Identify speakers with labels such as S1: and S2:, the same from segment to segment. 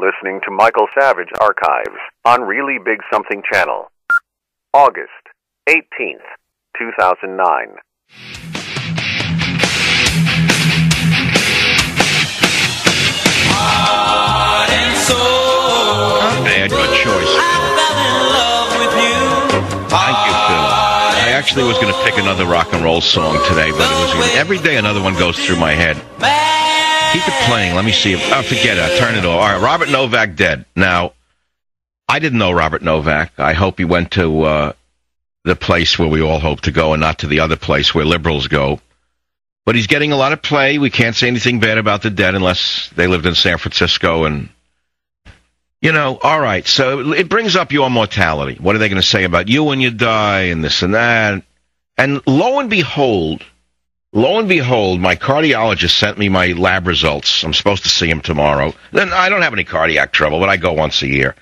S1: listening to Michael Savage Archives on Really Big Something Channel. August 18th, 2009.
S2: Bad, good choice. Thank you, Phil. I actually was going to pick another rock and roll song today, but it was every day another one goes through my head. Keep it playing. Let me see. If, oh, forget it. I turn it off. All right, Robert Novak dead. Now, I didn't know Robert Novak. I hope he went to uh, the place where we all hope to go and not to the other place where liberals go. But he's getting a lot of play. We can't say anything bad about the dead unless they lived in San Francisco and you know, all right. So it brings up your mortality. What are they going to say about you when you die and this and that? And lo and behold, lo and behold, my cardiologist sent me my lab results. I'm supposed to see him tomorrow. Then I don't have any cardiac trouble, but I go once a year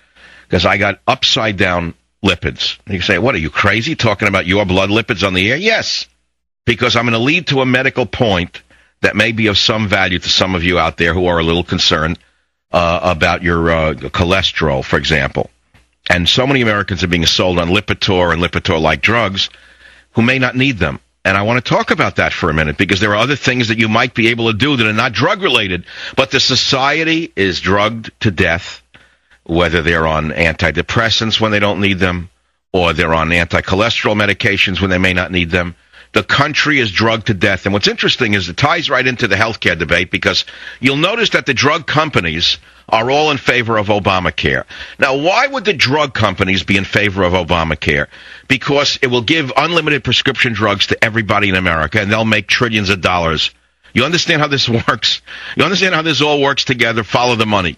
S2: because I got upside down lipids. You say, what are you crazy talking about your blood lipids on the air? Yes, because I'm going to lead to a medical point that may be of some value to some of you out there who are a little concerned uh, about your uh, cholesterol, for example. And so many Americans are being sold on Lipitor and Lipitor-like drugs who may not need them. And I want to talk about that for a minute because there are other things that you might be able to do that are not drug related. But the society is drugged to death, whether they're on antidepressants when they don't need them, or they're on anti cholesterol medications when they may not need them. The country is drugged to death. And what's interesting is it ties right into the healthcare debate because you'll notice that the drug companies are all in favor of Obamacare. Now, why would the drug companies be in favor of Obamacare? Because it will give unlimited prescription drugs to everybody in America and they'll make trillions of dollars. You understand how this works? You understand how this all works together? Follow the money.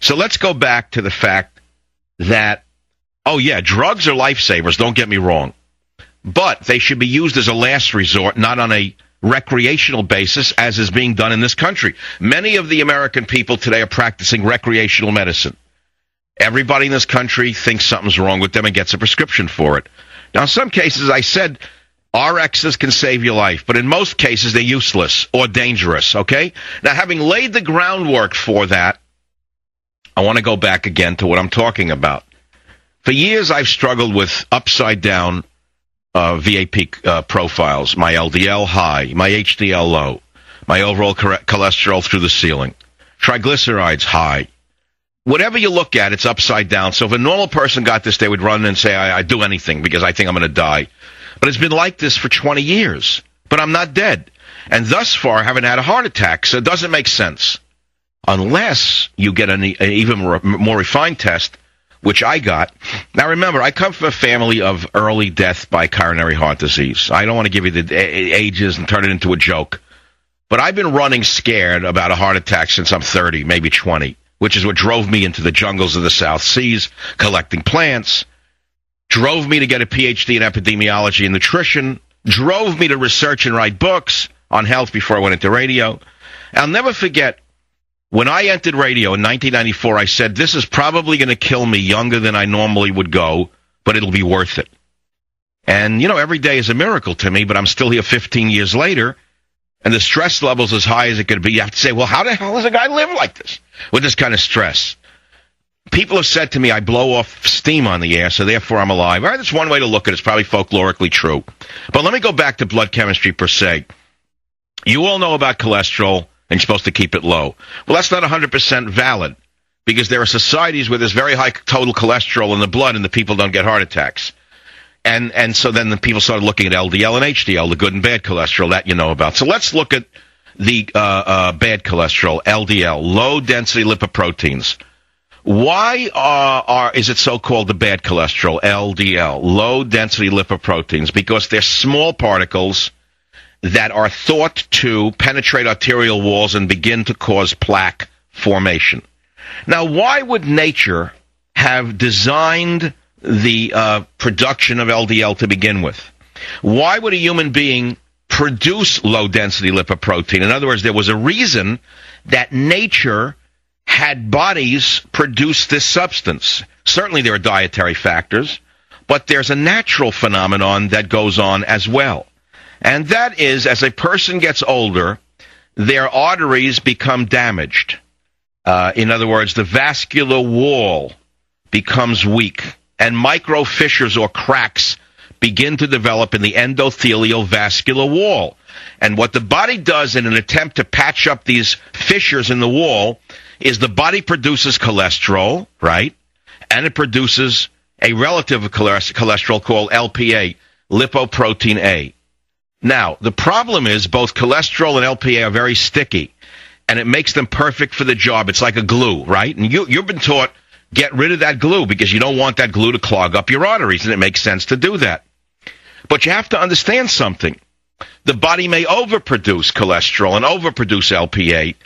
S2: So let's go back to the fact that, oh yeah, drugs are lifesavers. Don't get me wrong but they should be used as a last resort, not on a recreational basis as is being done in this country. Many of the American people today are practicing recreational medicine. Everybody in this country thinks something's wrong with them and gets a prescription for it. Now, in some cases, I said RXs can save your life, but in most cases, they're useless or dangerous, okay? Now, having laid the groundwork for that, I want to go back again to what I'm talking about. For years, I've struggled with upside down uh, VAP uh, profiles, my LDL high, my HDL low, my overall cholesterol through the ceiling, triglycerides high. Whatever you look at, it's upside down. So if a normal person got this, they would run and say, I, I'd do anything because I think I'm going to die. But it's been like this for 20 years. But I'm not dead. And thus far, I haven't had a heart attack. So it doesn't make sense. Unless you get an, an even more refined test which I got. Now remember, I come from a family of early death by coronary heart disease. I don't want to give you the ages and turn it into a joke. But I've been running scared about a heart attack since I'm 30, maybe 20, which is what drove me into the jungles of the South Seas, collecting plants, drove me to get a PhD in epidemiology and nutrition, drove me to research and write books on health before I went into radio. I'll never forget when I entered radio in 1994, I said, this is probably going to kill me younger than I normally would go, but it'll be worth it. And, you know, every day is a miracle to me, but I'm still here 15 years later, and the stress level's as high as it could be. You have to say, well, how the hell does a guy live like this with this kind of stress? People have said to me, I blow off steam on the air, so therefore I'm alive. All right, that's one way to look at it. It's probably folklorically true. But let me go back to blood chemistry per se. You all know about cholesterol and supposed to keep it low. Well, that's not 100% valid because there are societies where there's very high total cholesterol in the blood and the people don't get heart attacks. And, and so then the people started looking at LDL and HDL, the good and bad cholesterol that you know about. So let's look at the uh, uh, bad cholesterol, LDL, low density lipoproteins. Why are, are, is it so called the bad cholesterol, LDL, low density lipoproteins? Because they're small particles that are thought to penetrate arterial walls and begin to cause plaque formation. Now, why would nature have designed the uh, production of LDL to begin with? Why would a human being produce low density lipoprotein? In other words, there was a reason that nature had bodies produce this substance. Certainly there are dietary factors, but there's a natural phenomenon that goes on as well. And that is, as a person gets older, their arteries become damaged. Uh, in other words, the vascular wall becomes weak and micro fissures or cracks begin to develop in the endothelial vascular wall. And what the body does in an attempt to patch up these fissures in the wall is the body produces cholesterol, right? And it produces a relative of cholesterol called LPA, lipoprotein A. Now, the problem is both cholesterol and LPA are very sticky, and it makes them perfect for the job. It's like a glue, right? And you, you've been taught get rid of that glue because you don't want that glue to clog up your arteries, and it makes sense to do that. But you have to understand something. The body may overproduce cholesterol and overproduce LPA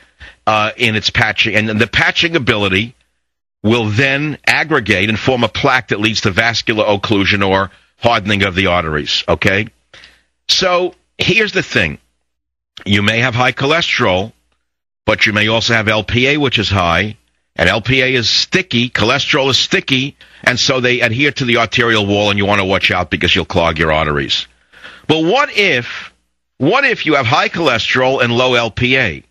S2: uh, in its patching, and the patching ability will then aggregate and form a plaque that leads to vascular occlusion or hardening of the arteries. Okay? So here's the thing you may have high cholesterol, but you may also have LPA, which is high. And LPA is sticky, cholesterol is sticky, and so they adhere to the arterial wall, and you want to watch out because you'll clog your arteries. But what if, what if you have high cholesterol and low LPA?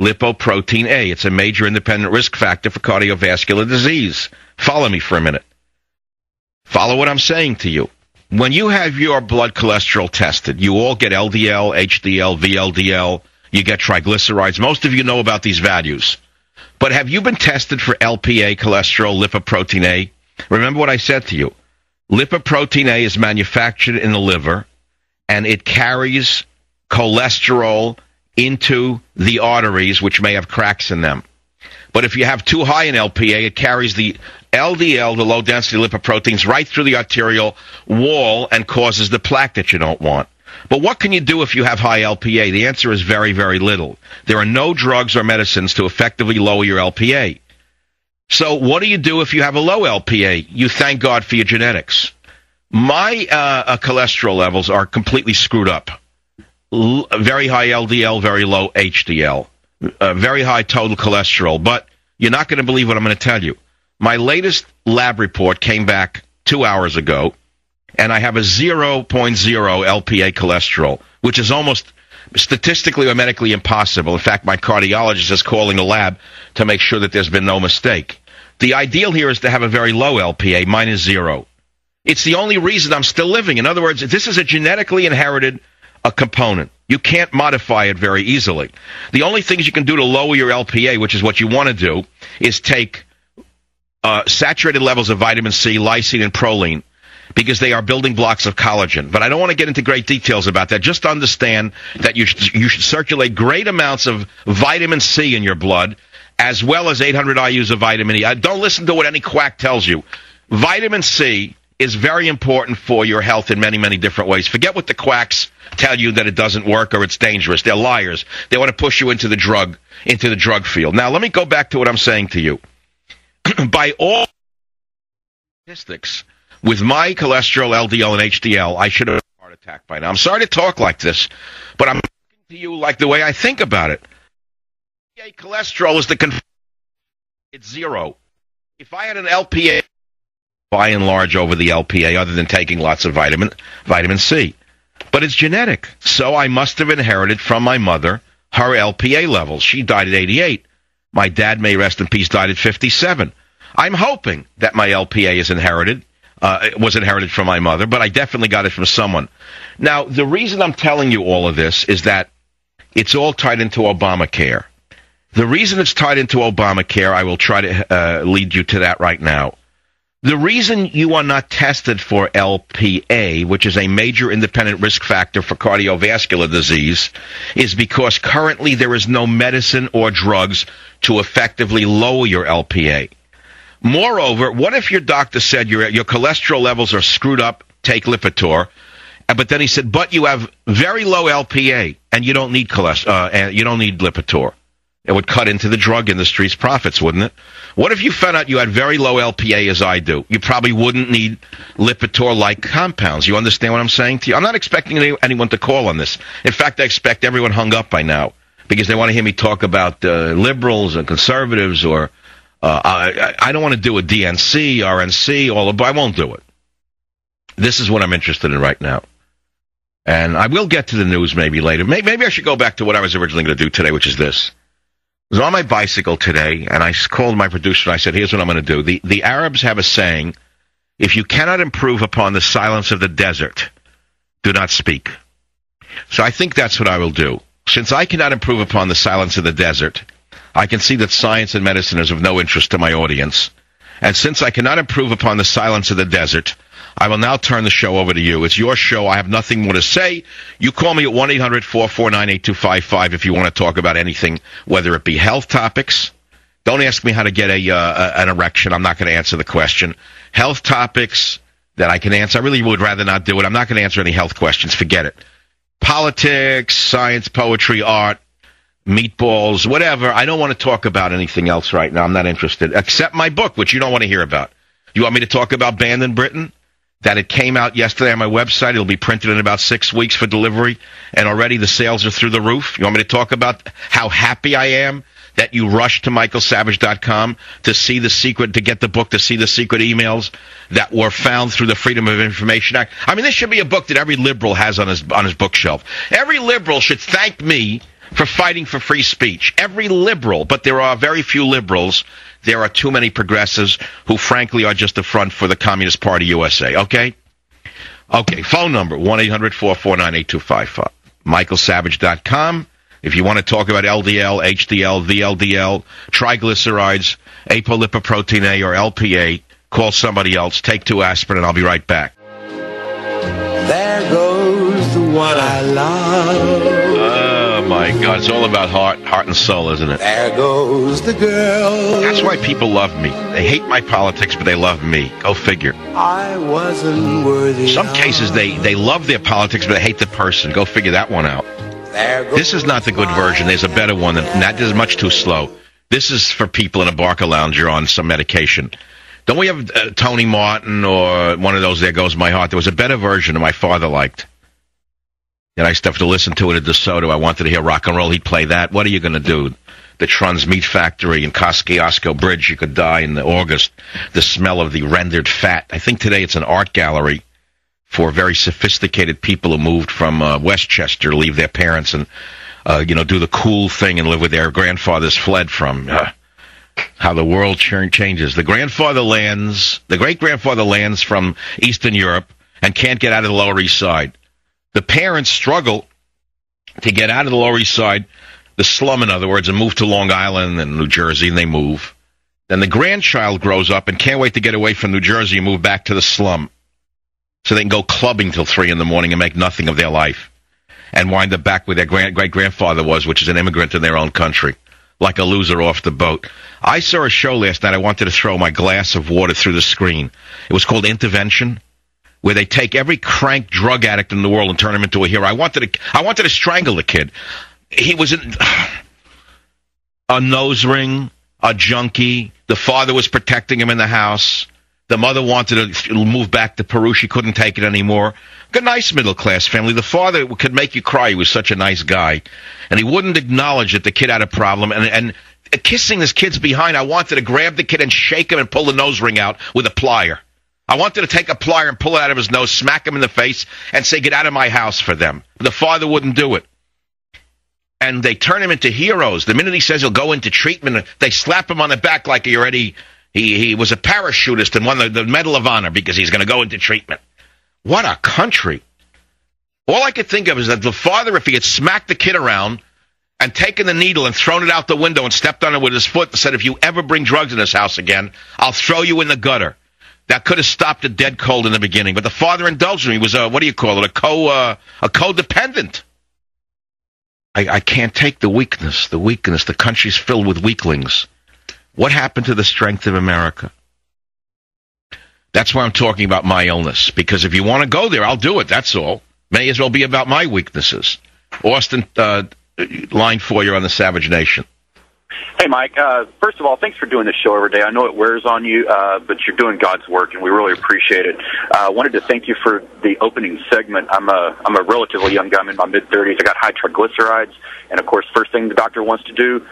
S2: Lipoprotein A. It's a major independent risk factor for cardiovascular disease. Follow me for a minute. Follow what I'm saying to you. When you have your blood cholesterol tested, you all get LDL, HDL, VLDL, you get triglycerides. Most of you know about these values. But have you been tested for LPA, cholesterol, lipoprotein A? Remember what I said to you. Lipoprotein A is manufactured in the liver and it carries cholesterol into the arteries, which may have cracks in them. But if you have too high in LPA, it carries the LDL, the low density lipoproteins, right through the arterial wall and causes the plaque that you don't want. But what can you do if you have high LPA? The answer is very, very little. There are no drugs or medicines to effectively lower your LPA. So what do you do if you have a low LPA? You thank God for your genetics. My uh, uh, cholesterol levels are completely screwed up. L- very high LDL, very low HDL, uh, very high total cholesterol. But you're not going to believe what I'm going to tell you. My latest lab report came back two hours ago, and I have a 0.0 LPA cholesterol, which is almost statistically or medically impossible. In fact, my cardiologist is calling the lab to make sure that there's been no mistake. The ideal here is to have a very low LPA, minus zero. It's the only reason I'm still living. In other words, this is a genetically inherited a component. You can't modify it very easily. The only things you can do to lower your LPA, which is what you want to do, is take uh, saturated levels of vitamin C, lysine, and proline because they are building blocks of collagen. But I don't want to get into great details about that. Just understand that you should, you should circulate great amounts of vitamin C in your blood as well as 800 IUs of vitamin E. Don't listen to what any quack tells you. Vitamin C is very important for your health in many, many different ways. Forget what the quacks tell you that it doesn't work or it's dangerous. They're liars. They want to push you into the drug, into the drug field. Now, let me go back to what I'm saying to you. By all statistics, with my cholesterol, LDL, and HDL, I should have a heart attack by now. I'm sorry to talk like this, but I'm talking to you like the way I think about it. LPA Cholesterol is the it's zero. If I had an LPA by and large over the LPA other than taking lots of vitamin vitamin C. But it's genetic. So I must have inherited from my mother her LPA levels. She died at 88. My dad, may rest in peace, died at 57. I'm hoping that my LPA is inherited, uh, was inherited from my mother, but I definitely got it from someone. Now, the reason I'm telling you all of this is that it's all tied into Obamacare. The reason it's tied into Obamacare, I will try to uh, lead you to that right now. The reason you are not tested for LPA, which is a major independent risk factor for cardiovascular disease, is because currently there is no medicine or drugs to effectively lower your LPA. Moreover, what if your doctor said your, your cholesterol levels are screwed up, take Lipitor, but then he said, but you have very low LPA and you don't need cholesterol, uh, and you don't need Lipitor. It would cut into the drug industry's profits, wouldn't it? What if you found out you had very low LPA as I do? You probably wouldn't need Lipitor-like compounds. You understand what I'm saying to you? I'm not expecting anyone to call on this. In fact, I expect everyone hung up by now because they want to hear me talk about uh, liberals and conservatives or uh, I, I, don't want to do a DNC, RNC, all of, I won't do it. This is what I'm interested in right now. And I will get to the news maybe later. Maybe, maybe I should go back to what I was originally going to do today, which is this. I was on my bicycle today, and I called my producer and I said, "Here's what I'm going to do. The the Arabs have a saying: if you cannot improve upon the silence of the desert, do not speak." So I think that's what I will do. Since I cannot improve upon the silence of the desert, I can see that science and medicine is of no interest to my audience. And since I cannot improve upon the silence of the desert, I will now turn the show over to you. It's your show. I have nothing more to say. You call me at 1 800 449 8255 if you want to talk about anything, whether it be health topics. Don't ask me how to get a, uh, an erection. I'm not going to answer the question. Health topics that I can answer. I really would rather not do it. I'm not going to answer any health questions. Forget it. Politics, science, poetry, art, meatballs, whatever. I don't want to talk about anything else right now. I'm not interested, except my book, which you don't want to hear about. You want me to talk about Banned in Britain? That it came out yesterday on my website. It'll be printed in about six weeks for delivery, and already the sales are through the roof. You want me to talk about how happy I am that you rush to michaelsavage.com to see the secret, to get the book, to see the secret emails that were found through the Freedom of Information Act. I mean, this should be a book that every liberal has on his on his bookshelf. Every liberal should thank me for fighting for free speech. Every liberal, but there are very few liberals. There are too many progressives who, frankly, are just a front for the Communist Party USA. Okay? Okay, phone number 1 800 449 8255. MichaelSavage.com. If you want to talk about LDL, HDL, VLDL, triglycerides, apolipoprotein A, or LPA, call somebody else. Take two aspirin, and I'll be right back.
S3: There goes the one I love Oh
S2: my God, it's all about heart, heart and soul, isn't it?
S3: There goes the girl.
S2: That's why people love me. They hate my politics, but they love me. Go figure.
S3: I wasn't worthy.
S2: Some cases they they love their politics, but they hate the person. Go figure that one out. This is not the good version. There's a better one, that is much too slow. This is for people in a Barcalounger on some medication. Don't we have uh, Tony Martin or one of those? There goes my heart. There was a better version that my father liked. And I used to have to listen to it at DeSoto. I wanted to hear rock and roll. He'd play that. What are you going to do? The Trun's Meat Factory and Kosciuszko Bridge. You could die in the August. The smell of the rendered fat. I think today it's an art gallery for very sophisticated people who moved from uh, Westchester, leave their parents and, uh, you know, do the cool thing and live with their grandfathers fled from. Uh, how the world changes. The grandfather lands, the great grandfather lands from Eastern Europe and can't get out of the Lower East Side the parents struggle to get out of the Lower East Side, the slum, in other words, and move to Long Island and New Jersey, and they move. Then the grandchild grows up and can't wait to get away from New Jersey and move back to the slum so they can go clubbing till three in the morning and make nothing of their life and wind up back where their great grandfather was, which is an immigrant in their own country, like a loser off the boat. I saw a show last night. I wanted to throw my glass of water through the screen. It was called Intervention where they take every crank drug addict in the world and turn him into a hero. I wanted to, I wanted to strangle the kid. He was in, a nose ring, a junkie. The father was protecting him in the house. The mother wanted to move back to Peru. She couldn't take it anymore. A nice middle class family. The father could make you cry. He was such a nice guy. And he wouldn't acknowledge that the kid had a problem. And, and kissing this kid's behind, I wanted to grab the kid and shake him and pull the nose ring out with a plier. I wanted to take a plier and pull it out of his nose, smack him in the face, and say, Get out of my house for them. The father wouldn't do it. And they turn him into heroes. The minute he says he'll go into treatment, they slap him on the back like he already he, he was a parachutist and won the, the Medal of Honor because he's going to go into treatment. What a country. All I could think of is that the father, if he had smacked the kid around and taken the needle and thrown it out the window and stepped on it with his foot and said, If you ever bring drugs in this house again, I'll throw you in the gutter. That could have stopped a dead cold in the beginning, but the father indulged me. He was a what do you call it? A co uh, a codependent. I, I can't take the weakness. The weakness. The country's filled with weaklings. What happened to the strength of America? That's why I'm talking about my illness. Because if you want to go there, I'll do it. That's all. May as well be about my weaknesses. Austin, uh, line for you on the Savage Nation.
S4: Hey, Mike. Uh, first of all, thanks for doing this show every day. I know it wears on you, uh, but you're doing God's work, and we really appreciate it. I uh, wanted to thank you for the opening segment. I'm a I'm a relatively young guy. I'm in my mid 30s. I got high triglycerides, and of course, first thing the doctor wants to do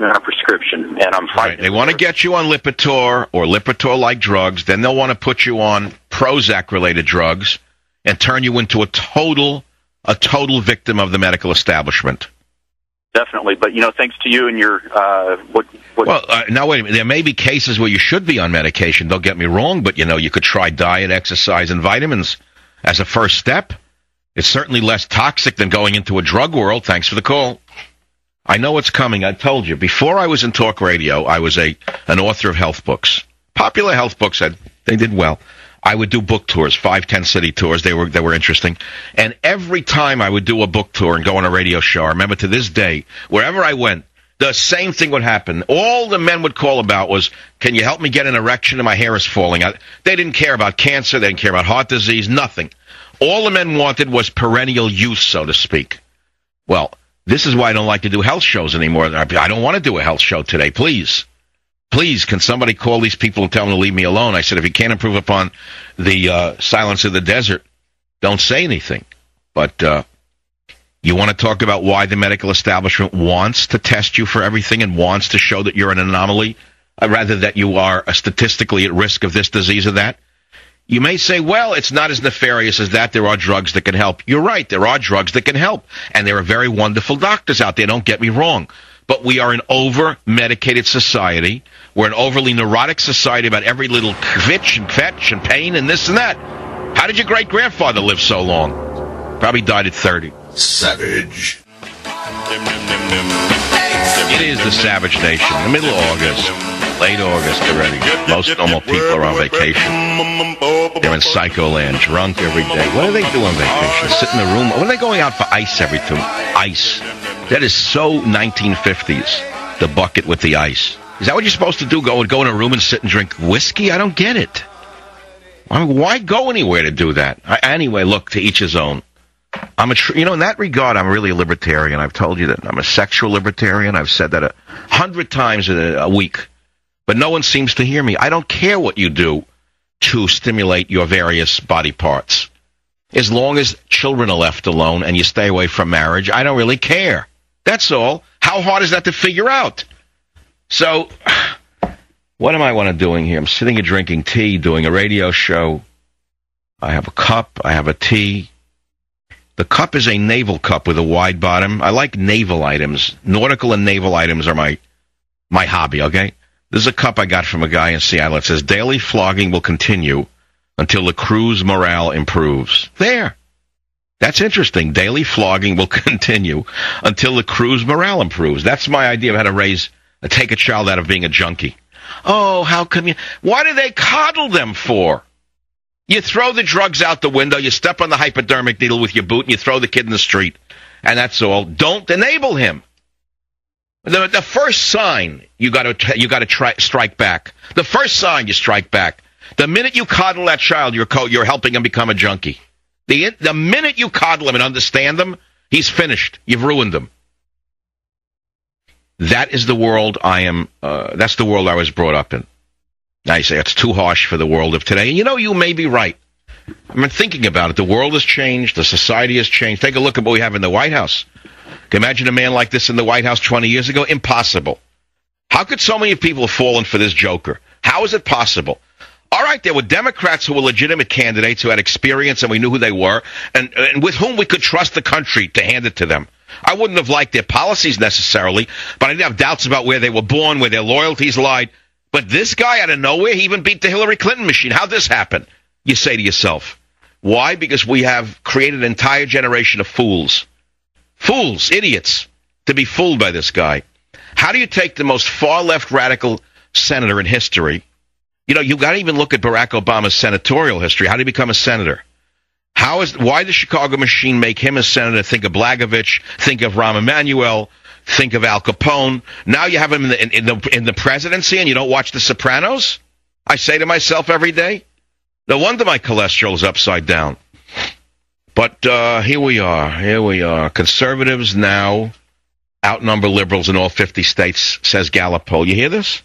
S4: on a prescription, and I'm fighting.
S2: Right. They want to get you on Lipitor or Lipitor-like drugs. Then they'll want to put you on Prozac-related drugs and turn you into a total a total victim of the medical establishment.
S4: definitely. But you know, thanks to you and your uh, what. what
S2: Well, uh, now wait a minute. There may be cases where you should be on medication. Don't get me wrong, but you know you could try diet, exercise, and vitamins as a first step. It's certainly less toxic than going into a drug world. Thanks for the call. I know it's coming. I told you before. I was in talk radio. I was a an author of health books, popular health books. I, they did well. I would do book tours, five, ten city tours. They were they were interesting. And every time I would do a book tour and go on a radio show, I remember to this day, wherever I went, the same thing would happen. All the men would call about was, "Can you help me get an erection? And my hair is falling out." They didn't care about cancer. They didn't care about heart disease. Nothing. All the men wanted was perennial youth, so to speak. Well, this is why I don't like to do health shows anymore. I don't want to do a health show today. Please please, can somebody call these people and tell them to leave me alone? I said, if you can't improve upon the uh, silence of the desert, don't say anything. But uh, you want to talk about why the medical establishment wants to test you for everything and wants to show that you're an anomaly, uh, rather that you are uh, statistically at risk of this disease or that? You may say, well, it's not as nefarious as that. There are drugs that can help. You're right. There are drugs that can help. And there are very wonderful doctors out there. Don't get me wrong. But we are an over medicated society. We're an overly neurotic society about every little kvitch and fetch and pain and this and that. How did your great grandfather live so long? Probably died at 30.
S3: Savage.
S2: It is the Savage Nation, the middle of August, late August already. Most normal people are on vacation. They're in psycho land, drunk every day. What do they do on vacation? Sit in the room. What are they going out for ice every two? Ice. That is so 1950s. The bucket with the ice. Is that what you're supposed to do? Go go in a room and sit and drink whiskey? I don't get it. I mean, why go anywhere to do that? I, anyway, look, to each his own. I'm a, tr- you know, in that regard, I'm really a libertarian. I've told you that I'm a sexual libertarian. I've said that a hundred times a, a week, but no one seems to hear me. I don't care what you do to stimulate your various body parts. As long as children are left alone and you stay away from marriage, I don't really care. That's all. How hard is that to figure out? So, what am I want to doing here? I'm sitting and drinking tea, doing a radio show. I have a cup. I have a tea. The cup is a naval cup with a wide bottom. I like naval items. Nautical and naval items are my my hobby. Okay. This is a cup I got from a guy in Seattle. It says daily flogging will continue until the crew's morale improves. There. That's interesting. Daily flogging will continue until the crew's morale improves. That's my idea of how to raise, uh, take a child out of being a junkie. Oh, how come you? Why do they coddle them for? You throw the drugs out the window, you step on the hypodermic needle with your boot, and you throw the kid in the street. And that's all. Don't enable him. The, the first sign you got to you got to try strike back. The first sign you strike back. The minute you coddle that child, you're co- you're helping him become a junkie. The the minute you coddle him and understand him, he's finished. You've ruined him. That is the world I am. Uh, that's the world I was brought up in. I say it's too harsh for the world of today. And you know, you may be right. I mean, thinking about it, the world has changed, the society has changed. Take a look at what we have in the White House. Imagine a man like this in the White House 20 years ago? Impossible. How could so many people have fallen for this joker? How is it possible? All right, there were Democrats who were legitimate candidates who had experience and we knew who they were and, and with whom we could trust the country to hand it to them. I wouldn't have liked their policies necessarily, but I didn't have doubts about where they were born, where their loyalties lied. But this guy out of nowhere, he even beat the Hillary Clinton machine. How'd this happen? You say to yourself. Why? Because we have created an entire generation of fools. Fools, idiots, to be fooled by this guy. How do you take the most far left radical senator in history? You know, you got to even look at Barack Obama's senatorial history. How did he become a senator? How is why the Chicago machine make him a senator? Think of Blagojevich, think of Rahm Emanuel, think of Al Capone. Now you have him in the, in, in the in the presidency, and you don't watch The Sopranos. I say to myself every day, no wonder my cholesterol is upside down. But uh, here we are. Here we are. Conservatives now outnumber liberals in all 50 states, says Gallup poll. You hear this?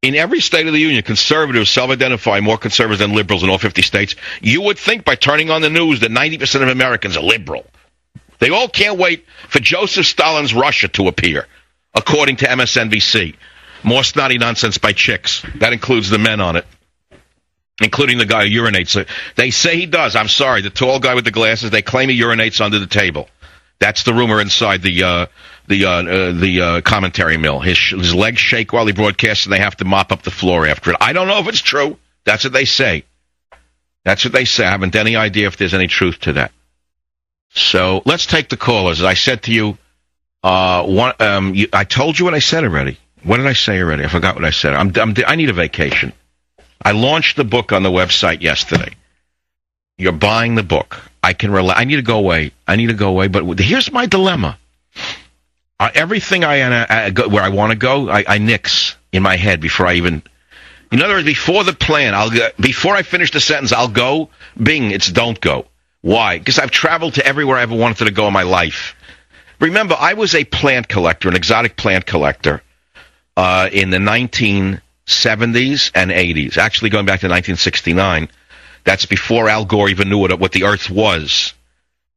S2: In every state of the union, conservatives self-identify more conservatives than liberals in all 50 states. You would think by turning on the news that 90% of Americans are liberal. They all can't wait for Joseph Stalin's Russia to appear, according to MSNBC. More snotty nonsense by chicks. That includes the men on it, including the guy who urinates. They say he does. I'm sorry. The tall guy with the glasses, they claim he urinates under the table. That's the rumor inside the uh, the uh, uh, the uh, commentary mill. His his legs shake while he broadcasts, and they have to mop up the floor after it. I don't know if it's true. That's what they say. That's what they say. I haven't any idea if there's any truth to that. So let's take the callers. As I said to you, uh, one, um, you, I told you what I said already. What did I say already? I forgot what I said. I'm, I'm, I need a vacation. I launched the book on the website yesterday. You're buying the book. I can rely. I need to go away. I need to go away. But here's my dilemma. Uh, everything I, uh, I go, where I want to go, I, I nix in my head before I even. In other words, before the plan, I'll before I finish the sentence, I'll go. Bing, it's don't go. Why? Because I've traveled to everywhere I ever wanted to go in my life. Remember, I was a plant collector, an exotic plant collector, uh, in the 1970s and 80s. Actually, going back to 1969. That's before Al Gore even knew what, what the Earth was.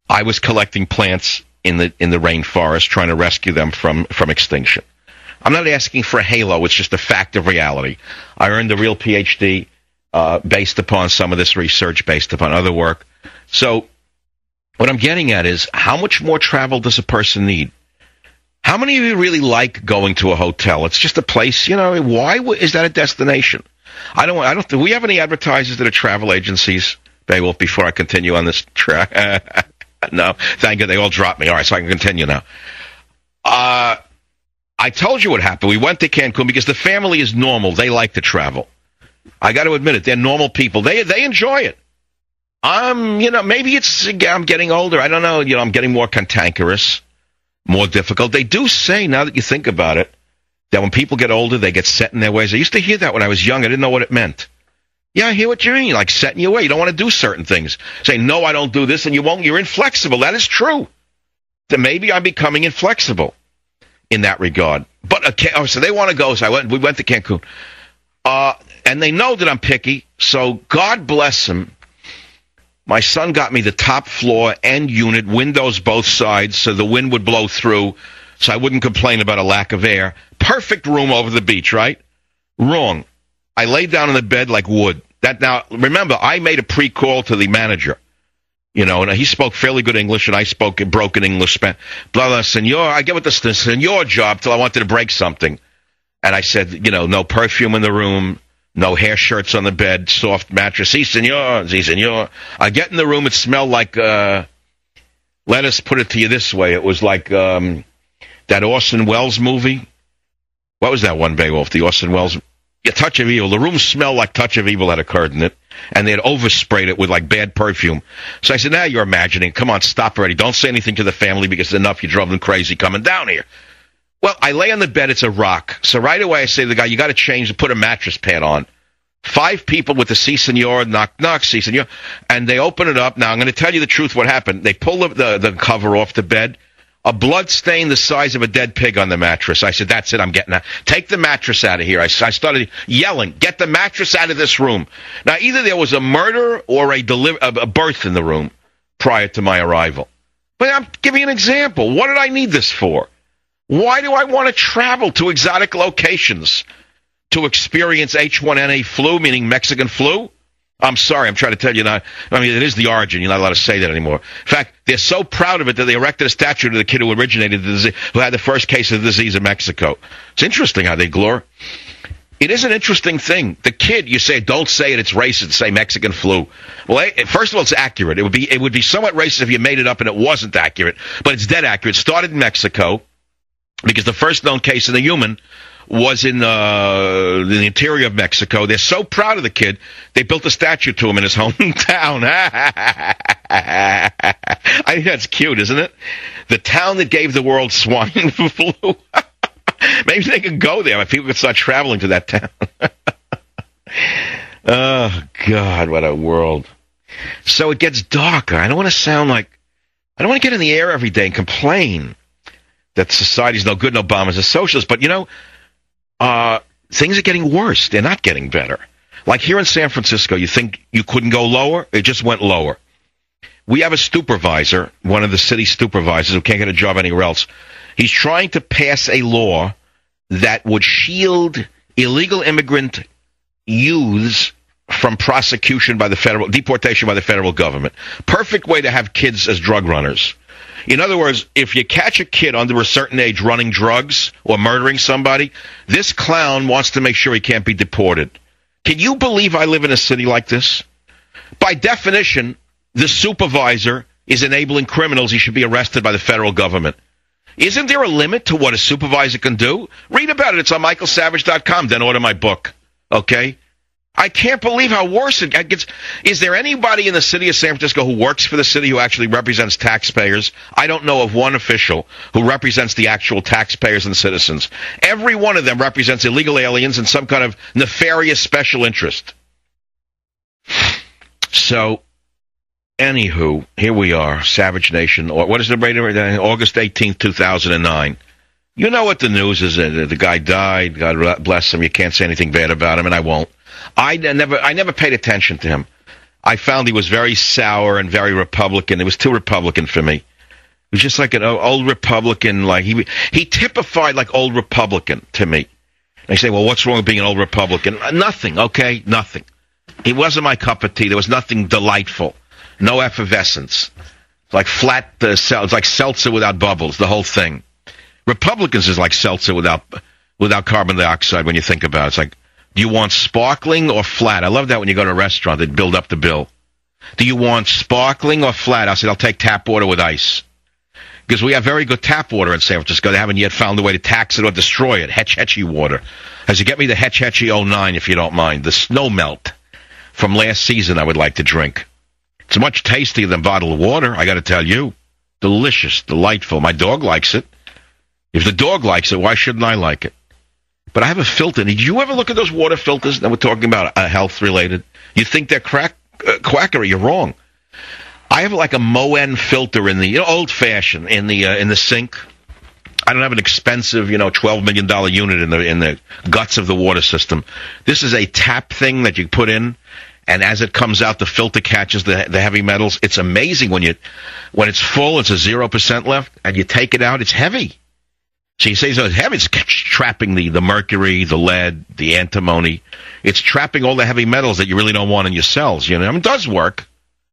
S2: I was collecting plants in the in the rainforest, trying to rescue them from from extinction. I'm not asking for a halo; it's just a fact of reality. I earned a real PhD uh, based upon some of this research, based upon other work. So, what I'm getting at is how much more travel does a person need? How many of you really like going to a hotel? It's just a place, you know. Why is that a destination? I don't. I don't. Do we have any advertisers that are travel agencies, Beowulf? Before I continue on this track, no. Thank you. They all dropped me. All right, so I can continue now. Uh, I told you what happened. We went to Cancun because the family is normal. They like to travel. I got to admit it. They're normal people. They they enjoy it. I'm, you know, maybe it's I'm getting older. I don't know. You know, I'm getting more cantankerous, more difficult. They do say now that you think about it that when people get older, they get set in their ways. I used to hear that when I was young. I didn't know what it meant. Yeah, I hear what you mean. Like setting your way. You don't want to do certain things. Say, no, I don't do this, and you won't. You're inflexible. That is true. Then maybe I'm becoming inflexible in that regard. But okay, oh, so they want to go. So I went. We went to Cancun, uh, and they know that I'm picky. So God bless them. My son got me the top floor and unit, windows both sides, so the wind would blow through so I wouldn't complain about a lack of air. Perfect room over the beach, right? Wrong. I laid down in the bed like wood. That now, remember, I made a pre-call to the manager. You know, and he spoke fairly good English, and I spoke in broken English. Blah, blah, senor, I get with this, the senor job till I wanted to break something. And I said, you know, no perfume in the room, no hair shirts on the bed, soft mattress. Si, senor, si, senor. I get in the room, it smelled like, uh, let us put it to you this way. It was like, um, that Orson Welles movie. What was that one, Beowulf? The Orson Welles. Yeah, Touch of Evil. The room smelled like Touch of Evil had occurred in it, and they had oversprayed it with like bad perfume. So I said, "Now you're imagining. Come on, stop already. Don't say anything to the family because enough. You drove them crazy coming down here." Well, I lay on the bed. It's a rock. So right away, I say to the guy, "You got to change and put a mattress pad on." Five people with the C Senor, knock, knock, C Senor, and they open it up. Now I'm going to tell you the truth. What happened? They pull the, the, the cover off the bed a blood stain the size of a dead pig on the mattress. I said, that's it. I'm getting that. Take the mattress out of here. I, I started yelling, get the mattress out of this room. Now, either there was a murder or a, deli- a birth in the room prior to my arrival. But I'm giving an example. What did I need this for? Why do I want to travel to exotic locations to experience H1N1 flu, meaning Mexican flu? I'm sorry, I'm trying to tell you not. I mean, it is the origin. You're not allowed to say that anymore. In fact, they're so proud of it that they erected a statue to the kid who originated the disease, who had the first case of the disease in Mexico. It's interesting how they glor. It is an interesting thing. The kid, you say, don't say it. It's racist. To say Mexican flu. Well, eh, eh, first of all, it's accurate. It would be it would be somewhat racist if you made it up and it wasn't accurate, but it's dead accurate. It started in Mexico because the first known case in a human was in uh, the interior of Mexico. They're so proud of the kid, they built a statue to him in his hometown. I think that's cute, isn't it? The town that gave the world swine flu. Maybe they could go there. if People could start traveling to that town. oh, God, what a world. So it gets darker. I don't want to sound like, I don't want to get in the air every day and complain that society's no good and Obama's a socialist. But, you know, uh, things are getting worse. They're not getting better. Like here in San Francisco, you think you couldn't go lower? It just went lower. We have a supervisor, one of the city supervisors who can't get a job anywhere else. He's trying to pass a law that would shield illegal immigrant youths from prosecution by the federal deportation by the federal government. Perfect way to have kids as drug runners. In other words, if you catch a kid under a certain age running drugs or murdering somebody, this clown wants to make sure he can't be deported. Can you believe I live in a city like this? By definition, the supervisor is enabling criminals. He should be arrested by the federal government. Isn't there a limit to what a supervisor can do? Read about it. It's on michaelsavage.com. Then order my book. Okay? I can't believe how worse it gets. Is there anybody in the city of San Francisco who works for the city who actually represents taxpayers? I don't know of one official who represents the actual taxpayers and citizens. Every one of them represents illegal aliens and some kind of nefarious special interest. So, anywho, here we are, Savage Nation. Or what is the rate uh, August 18th, 2009. You know what the news is. Uh, the guy died. God bless him. You can't say anything bad about him, and I won't. I never, I never paid attention to him. I found he was very sour and very Republican. It was too Republican for me. He was just like an old Republican. Like he, he typified like old Republican to me. They say, well, what's wrong with being an old Republican? Uh, nothing. Okay, nothing. He wasn't my cup of tea. There was nothing delightful. No effervescence. It's like flat. Uh, sel- it's like seltzer without bubbles. The whole thing. Republicans is like seltzer without without carbon dioxide. When you think about it, it's like do you want sparkling or flat? I love that when you go to a restaurant, they build up the bill. Do you want sparkling or flat? I said, I'll take tap water with ice. Because we have very good tap water in San Francisco. They haven't yet found a way to tax it or destroy it. Hetch Hetchy water. As you get me the Hetch Hetchy 09, if you don't mind. The snow melt from last season I would like to drink. It's much tastier than bottled water, I gotta tell you. Delicious, delightful. My dog likes it. If the dog likes it, why shouldn't I like it? But I have a filter. Did you ever look at those water filters that we're talking about uh, health related? You think they're crack uh, quackery? You're wrong. I have like a Moen filter in the you know, old fashioned in the uh, in the sink. I don't have an expensive, you know, twelve million dollar unit in the in the guts of the water system. This is a tap thing that you put in, and as it comes out, the filter catches the the heavy metals. It's amazing when you when it's full. It's a zero percent left, and you take it out. It's heavy. So you say so trapping the, the mercury, the lead, the antimony. It's trapping all the heavy metals that you really don't want in your cells. You know, I mean, it does work.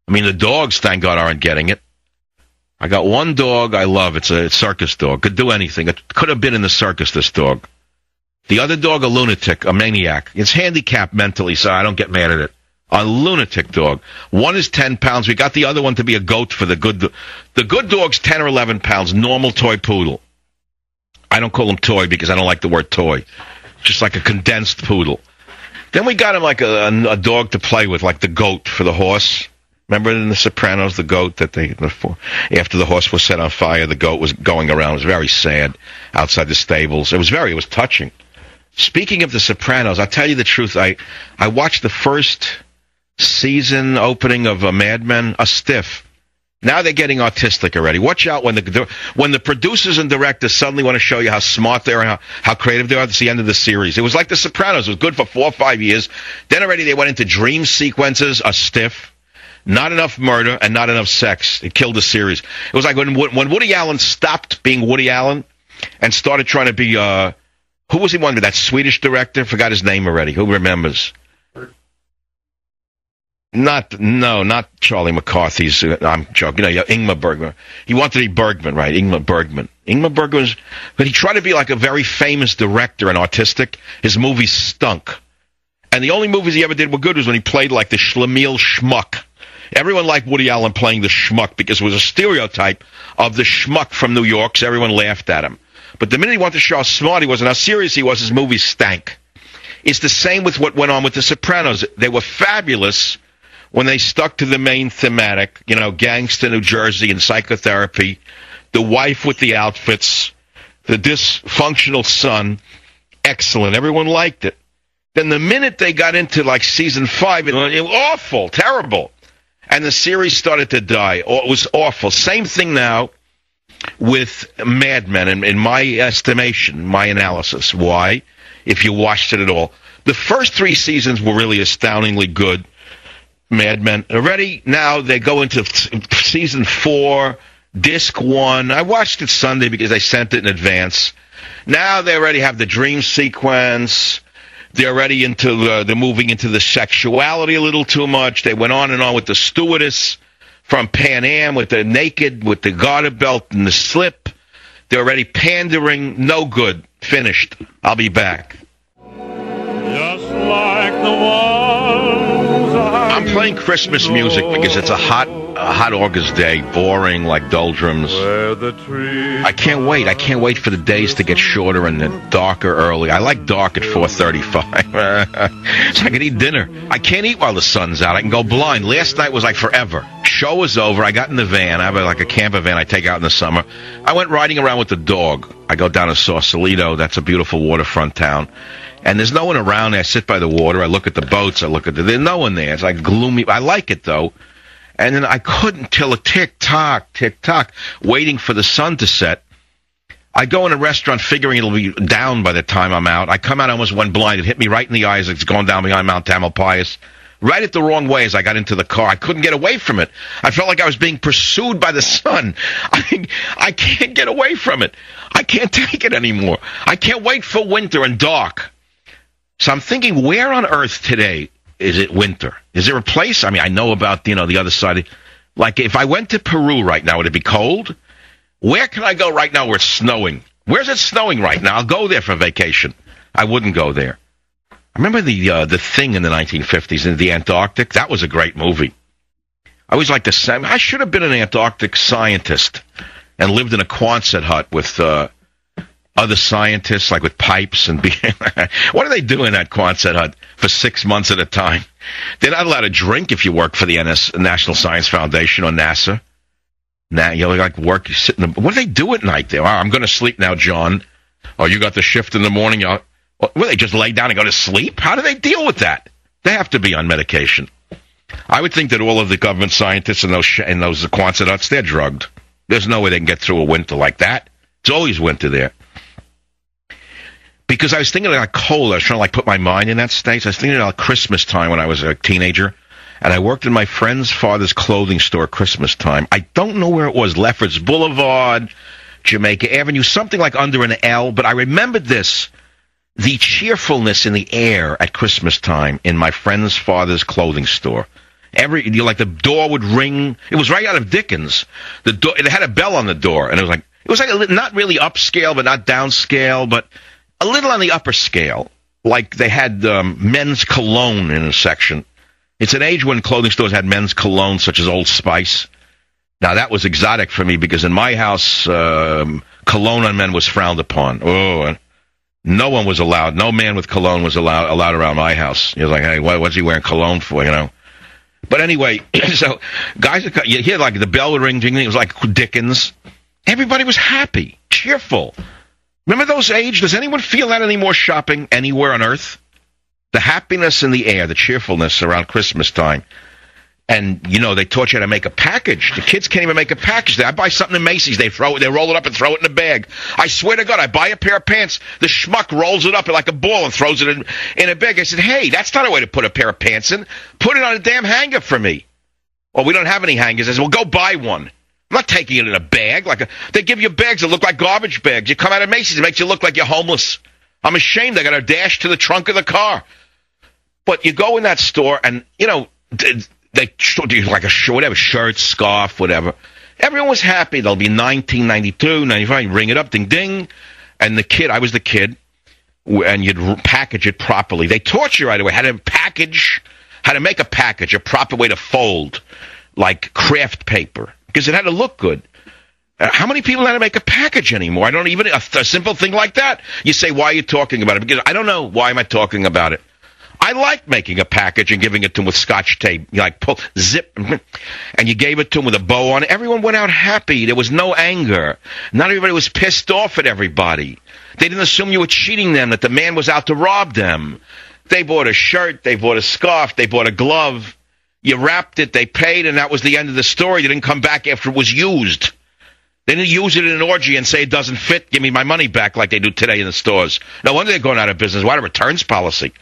S2: I mean, the dogs, thank God, aren't getting it. I got one dog I love. It's a circus dog. Could do anything. It could have been in the circus, this dog. The other dog, a lunatic, a maniac. It's handicapped mentally, so I don't get mad at it. A lunatic dog. One is 10 pounds. We got the other one to be a goat for the good. The good dog's 10 or 11 pounds, normal toy poodle. I don't call him toy because I don't like the word toy. Just like a condensed poodle. Then we got him like a, a, dog to play with, like the goat for the horse. Remember in The Sopranos, the goat that they before, after the horse was set on fire, the goat was going around. It was very sad outside the stables. It was very, it was touching. Speaking of The Sopranos, I'll tell you the truth. I I watched the first season opening of a Mad Men, a stiff. Now they're getting autistic already. Watch out when the when the producers and directors suddenly want to show you how smart they are and how, how creative they are. It's the end of the series. It was like The Sopranos. It was good for four or five years. Then already they went into dream sequences, a stiff, not enough murder, and not enough sex. It killed the series. It was like when when Woody Allen stopped being Woody Allen and started trying to be uh, who was he one? That Swedish director? Forgot his name already. Who remembers? Not no, not Charlie McCarthy's. Uh, I'm joking. You know, Ingmar Bergman. He wanted to be Bergman, right? Ingmar Bergman. Ingmar Bergman but he tried to be like a very famous director and artistic. His movies stunk, and the only movies he ever did were good was when he played like the schlemiel schmuck. Everyone liked Woody Allen playing the schmuck because it was a stereotype of the schmuck from New York, so everyone laughed at him. But the minute he wanted to show how smart he was and how serious he was, his movies stank. It's the same with what went on with The Sopranos. They were fabulous when they stuck to the main thematic, you know, gangster New Jersey and psychotherapy, the wife with the outfits, the dysfunctional son, excellent. Everyone liked it. Then the minute they got into like season five, it was awful, terrible. And the series started to die. It was awful. Same thing now with Mad Men, in, in my estimation, my analysis. Why? If you watched it at all. The first three seasons were really astoundingly good Mad Men. Already now they go into season four, disc one. I watched it Sunday because I sent it in advance. Now they already have the dream sequence. They're already into the, they're moving into the sexuality a little too much. They went on and on with the stewardess from Pan Am with the naked, with the garter belt and the slip. They're already pandering. No good. Finished. I'll be back. Playing Christmas music because it's a hot, a hot August day, boring like doldrums.
S5: where the trees
S2: I can't wait. I can't wait for the days to get shorter and then darker early. I like dark at 4:35. so I can eat dinner. I can't eat while the sun's out. I can go blind. Last night was like forever. Show was over. I got in the van. I have a, like a camper van I take out in the summer. I went riding around with the dog. I go down to Sausalito. That's a beautiful waterfront town. And there's no one around. I sit by the water. I look at the boats. I look at the. There's no one there. It's like gloomy. I like it though. And then I couldn't till a tick tock, tick tock, waiting for the sun to set. I go in a restaurant figuring it'll be down by the time I'm out. I come out I almost went blind. It hit me right in the eyes. It's going down behind Mount Tamalpais. Right at the wrong way as I got into the car. I couldn't get away from it. I felt like I was being pursued by the sun. I, I can't get away from it. I can't take it anymore. I can't wait for winter and dark. So I'm thinking, where on earth today is it winter? Is there a place? I mean, I know about, you know, the other side. Like, if I went to Peru right now, would it be cold? Where can I go right now where it's snowing? Where's it snowing right now? I'll go there for vacation. I wouldn't go there. I remember the uh, the thing in the 1950s in the Antarctic. That was a great movie. I always like to say I should have been an Antarctic scientist and lived in a Quonset hut with uh, other scientists, like with pipes and be. what are they doing at Quonset hut for six months at a time? They're not allowed to drink if you work for the NS, National Science Foundation or NASA. Now you know, like work, you sit in the. What do they do at night there? I'm going to sleep now, John. Oh, you got the shift in the morning. You, what, will they just lay down and go to sleep? How do they deal with that? They have to be on medication. I would think that all of the government scientists in those sh- in those Quonset huts, they're drugged. There's no way they can get through a winter like that. It's always winter there. Because I was thinking like cold. I was trying to like put my mind in that state. So I was thinking about Christmas time when I was a teenager, and I worked in my friend's father's clothing store Christmas time. I don't know where it was. Lefferts Boulevard, Jamaica Avenue, something like under an L. But I remembered this the cheerfulness in the air at Christmas time in my friend's father's clothing store. Every you know, like the door would ring. It was right out of Dickens. The door it had a bell on the door, and it was like it was like a, not really upscale, but not downscale, but a little on the upper scale. Like they had um, men's cologne in a section. It's an age when clothing stores had men's cologne, such as Old Spice. Now that was exotic for me because in my house, um, cologne on men was frowned upon. Oh, no one was allowed. No man with cologne was allowed allowed around my house. He was like, "Hey, what, what's he wearing cologne for?" You know. But anyway, so guys, you hear like the bell would ring, jingling. It was like Dickens. Everybody was happy, cheerful. Remember those age? Does anyone feel that anymore shopping anywhere on earth? The happiness in the air, the cheerfulness around Christmas time. And you know they taught you how to make a package. The kids can't even make a package. I buy something in Macy's, they throw it, they roll it up and throw it in a bag. I swear to God, I buy a pair of pants. The schmuck rolls it up like a ball and throws it in, in a bag. I said, "Hey, that's not a way to put a pair of pants in. Put it on a damn hanger for me." Well, we don't have any hangers. I said, "Well, go buy one." I'm not taking it in a bag. Like a, they give you bags that look like garbage bags. You come out of Macy's, it makes you look like you're homeless. I'm ashamed. I got to dash to the trunk of the car. But you go in that store, and you know they you like a shirt, whatever shirt, scarf, whatever. Everyone was happy. There'll be 1992, 95. You ring it up, ding ding, and the kid. I was the kid, and you'd package it properly. They taught you right away how to package, how to make a package, a proper way to fold, like craft paper, because it had to look good. Uh, how many people how to make a package anymore? I don't even a, a simple thing like that. You say, why are you talking about it? Because I don't know why am I talking about it. I like making a package and giving it to them with scotch tape. You like pull zip, and you gave it to them with a bow on it. Everyone went out happy. There was no anger. Not everybody was pissed off at everybody. They didn't assume you were cheating them. That the man was out to rob them. They bought a shirt. They bought a scarf. They bought a glove. You wrapped it. They paid, and that was the end of the story. They didn't come back after it was used. They didn't use it in an orgy and say it doesn't fit. Give me my money back like they do today in the stores. No wonder they're going out of business. Why a returns policy?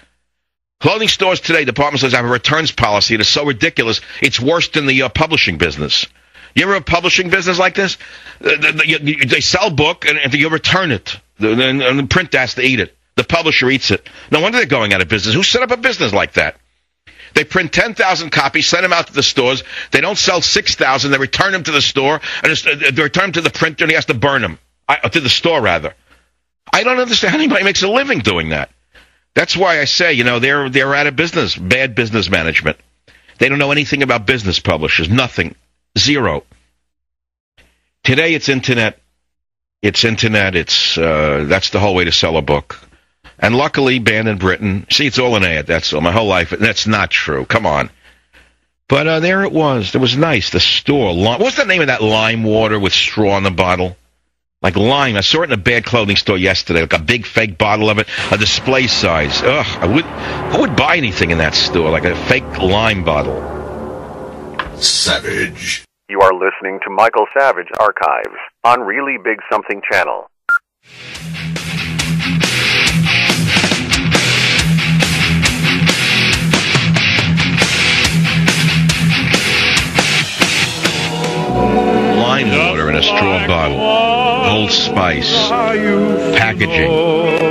S2: Clothing stores today, department stores have a returns policy. It is so ridiculous. It's worse than the uh, publishing business. You ever a publishing business like this? The- the- they sell book and, you return it. The, the, and the print has to eat it. The publisher eats it. No wonder they're going out of business. Who set up a business like that? They print 10,000 copies, send them out to the stores. They don't sell 6,000. They return them to the store, and uh, they return them to the printer, and he has to burn them. I, uh, to the store, rather. I don't understand how anybody makes a living doing that. That's why I say, you know, they're, they're out of business. Bad business management. They don't know anything about business publishers. Nothing. Zero. Today it's internet. It's internet. It's, uh, that's the whole way to sell a book. And luckily, banned in Britain. See, it's all an ad. That's all. My whole life. That's not true. Come on. But uh, there it was. It was nice. The store. What's the name of that lime water with straw in the bottle? Like lime. I saw it in a bad clothing store yesterday. Like a big fake bottle of it, a display size. Ugh. I would. Who would buy anything in that store? Like a fake lime bottle.
S1: Savage. You are listening to Michael Savage Archives on Really Big Something Channel.
S2: Lime water in a straw bottle. Old Spice. Packaging.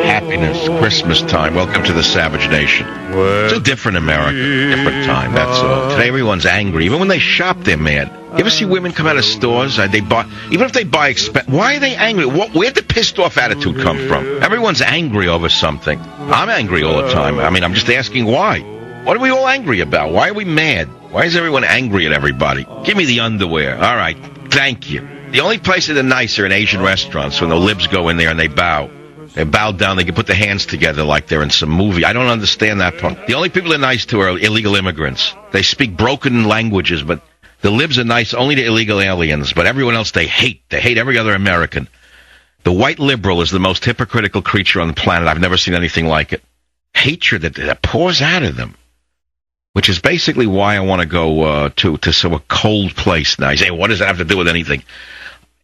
S2: Happiness. Christmas time. Welcome to the Savage Nation. It's a different America. Different time, that's all. Today everyone's angry. Even when they shop, they're mad. You ever see women come out of stores? Uh, they buy, even if they buy exp- why are they angry? What, where'd the pissed off attitude come from? Everyone's angry over something. I'm angry all the time. I mean, I'm just asking why. What are we all angry about? Why are we mad? Why is everyone angry at everybody? Give me the underwear. All right. Thank you. The only place that are nice are in Asian restaurants when the libs go in there and they bow. They bow down. They can put their hands together like they're in some movie. I don't understand that part. The only people they're nice to are illegal immigrants. They speak broken languages, but the libs are nice only to illegal aliens. But everyone else they hate. They hate every other American. The white liberal is the most hypocritical creature on the planet. I've never seen anything like it. Hatred that, that pours out of them which is basically why I want to go uh, to to some a cold place now. You say, what does that have to do with anything?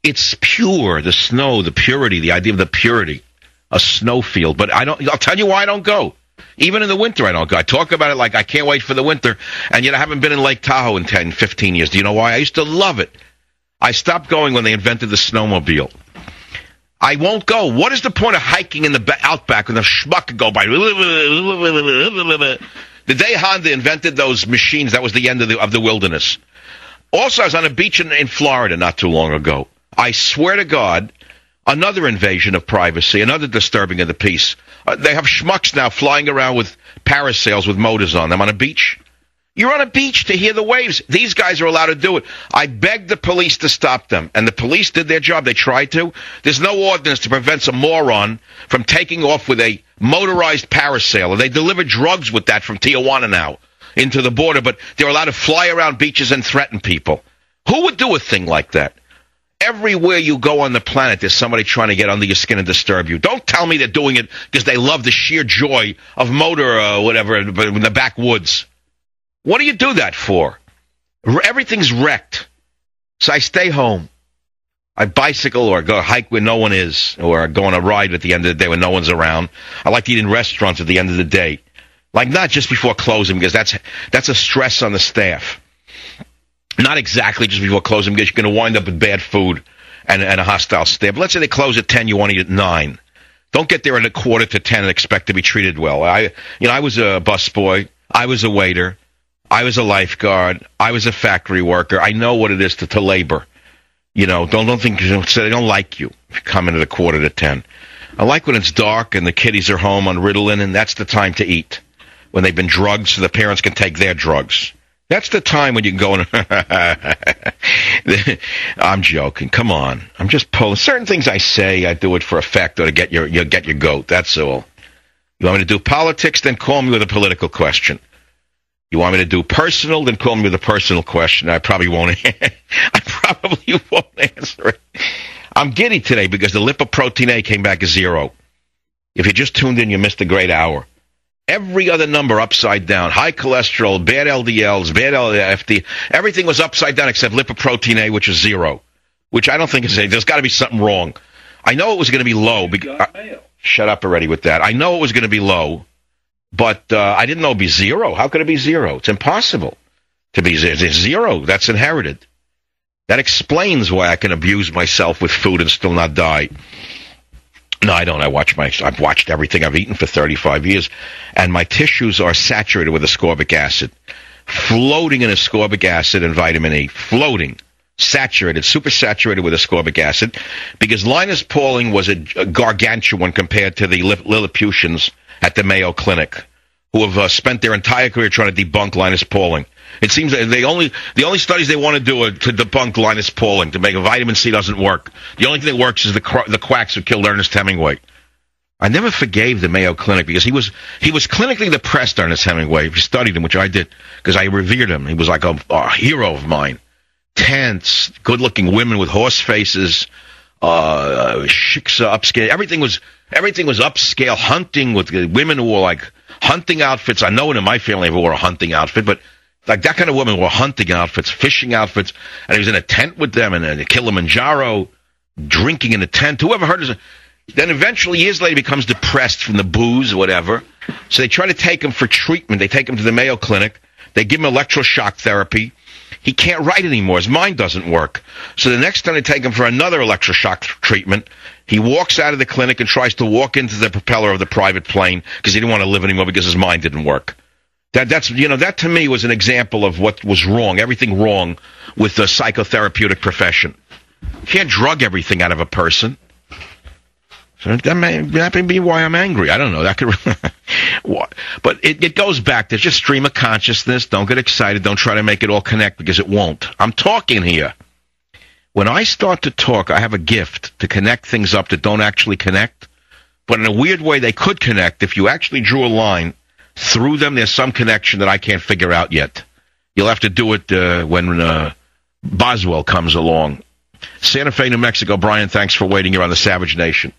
S2: It's pure, the snow, the purity, the idea of the purity, a snowfield. But I don't. I'll tell you why I don't go. Even in the winter, I don't go. I talk about it like I can't wait for the winter, and yet I haven't been in Lake Tahoe in 10, 15 years. Do you know why? I used to love it. I stopped going when they invented the snowmobile. I won't go. What is the point of hiking in the outback when the schmuck could go by? The day Honda invented those machines, that was the end of the, of the wilderness. Also, I was on a beach in, in Florida not too long ago. I swear to God, another invasion of privacy, another disturbing of the peace. Uh, they have schmucks now flying around with parasails with motors on them on a beach. You're on a beach to hear the waves. These guys are allowed to do it. I begged the police to stop them, and the police did their job. They tried to. There's no ordinance to prevent some moron from taking off with a motorized parasail. They deliver drugs with that from Tijuana now into the border, but they're allowed to fly around beaches and threaten people. Who would do a thing like that? Everywhere you go on the planet, there's somebody trying to get under your skin and disturb you. Don't tell me they're doing it because they love the sheer joy of motor or whatever in the backwoods. What do you do that for? Everything's wrecked. So I stay home. I bicycle or go hike where no one is, or go on a ride at the end of the day when no one's around. I like to eat in restaurants at the end of the day, like not just before closing because that's that's a stress on the staff. Not exactly just before closing because you're going to wind up with bad food and, and a hostile staff. But let's say they close at ten, you want to eat at nine. Don't get there at a quarter to ten and expect to be treated well. I, you know, I was a busboy. I was a waiter. I was a lifeguard. I was a factory worker. I know what it is to, to labor. You know, don't don't think say they don't like you if you come in at a quarter to ten. I like when it's dark and the kiddies are home on Ritalin, and that's the time to eat. When they've been drugged, so the parents can take their drugs. That's the time when you can go and. I'm joking. Come on. I'm just pulling. Certain things I say, I do it for effect or to get your, you get your goat. That's all. You want me to do politics? Then call me with a political question. You want me to do personal? Then call me with a personal question. I probably won't. I probably won't answer it. I'm giddy today because the lipoprotein A came back as zero. If you just tuned in, you missed a great hour. Every other number upside down. High cholesterol, bad LDLs, bad LFT. Everything was upside down except lipoprotein A, which is zero. Which I don't think is a. There's got to be something wrong. I know it was going to be low. Because, uh, shut up already with that. I know it was going to be low but uh, I didn't know it'd be zero. How could it be zero? It's impossible to be zero. That's inherited. That explains why I can abuse myself with food and still not die. No, I don't. I watch my. I've watched everything I've eaten for 35 years, and my tissues are saturated with ascorbic acid, floating in ascorbic acid and vitamin E, floating, saturated, super saturated with ascorbic acid, because Linus Pauling was a, a gargantuan compared to the Lilliputians at the Mayo Clinic, who have uh, spent their entire career trying to debunk Linus Pauling. It seems that they only the only studies they want to do are to debunk Linus Pauling to make a vitamin C doesn't work. The only thing that works is the the quacks who killed Ernest Hemingway. I never forgave the Mayo Clinic because he was he was clinically depressed, Ernest Hemingway. If you studied him, which I did, because I revered him, he was like a, a hero of mine. Tense, good-looking women with horse faces, uh, shiksa upscale. Everything was everything was upscale. Hunting with women who were like hunting outfits. I know one in my family ever wore a hunting outfit, but like that kind of woman wore hunting outfits, fishing outfits, and he was in a tent with them in a Kilimanjaro, drinking in a tent. Whoever heard of Then eventually, years later, he becomes depressed from the booze or whatever. So they try to take him for treatment. They take him to the Mayo Clinic. They give him electroshock therapy. He can't write anymore. His mind doesn't work. So the next time they take him for another electroshock treatment, he walks out of the clinic and tries to walk into the propeller of the private plane because he didn't want to live anymore because his mind didn't work. That that's you know that to me was an example of what was wrong, everything wrong with the psychotherapeutic profession. You can't drug everything out of a person. So that may, that may be why I'm angry. I don't know. That could, but it, it goes back. There's just stream of consciousness. Don't get excited. Don't try to make it all connect because it won't. I'm talking here. When I start to talk, I have a gift to connect things up that don't actually connect. But in a weird way, they could connect if you actually drew a line through them, there's some connection that I can't figure out yet. You'll have to do it uh, when uh, Boswell comes along. Santa Fe, New Mexico. Brian, thanks for waiting. You're on the Savage Nation.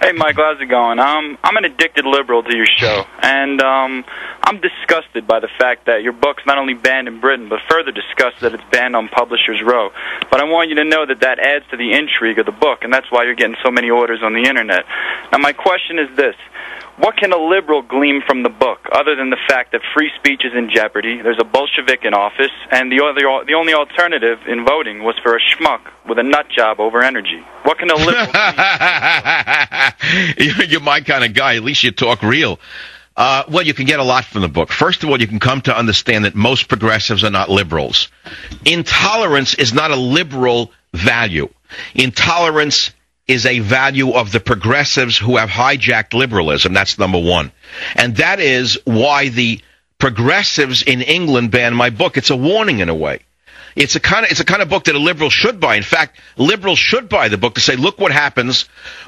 S6: Hey, Mike, how's it going? Um, I'm an addicted liberal to your show, and um, I'm disgusted by the fact that your book's not only banned in Britain, but further disgusted that it's banned on Publishers Row. But I want you to know that that adds to the intrigue of the book, and that's why you're getting so many orders on the internet. Now, my question is this. What can a liberal glean from the book, other than the fact that free speech is in jeopardy? There's a Bolshevik in office, and the other, the only alternative in voting was for a schmuck with a nut job over energy. What can a liberal?
S2: You're my kind of guy. At least you talk real. Uh, well, you can get a lot from the book. First of all, you can come to understand that most progressives are not liberals. Intolerance is not a liberal value. Intolerance is a value of the progressives who have hijacked liberalism. That's number one. And that is why the progressives in England banned my book. It's a warning in a way. It's a kind of it's a kind of book that a liberal should buy. In fact, liberals should buy the book to say, look what happens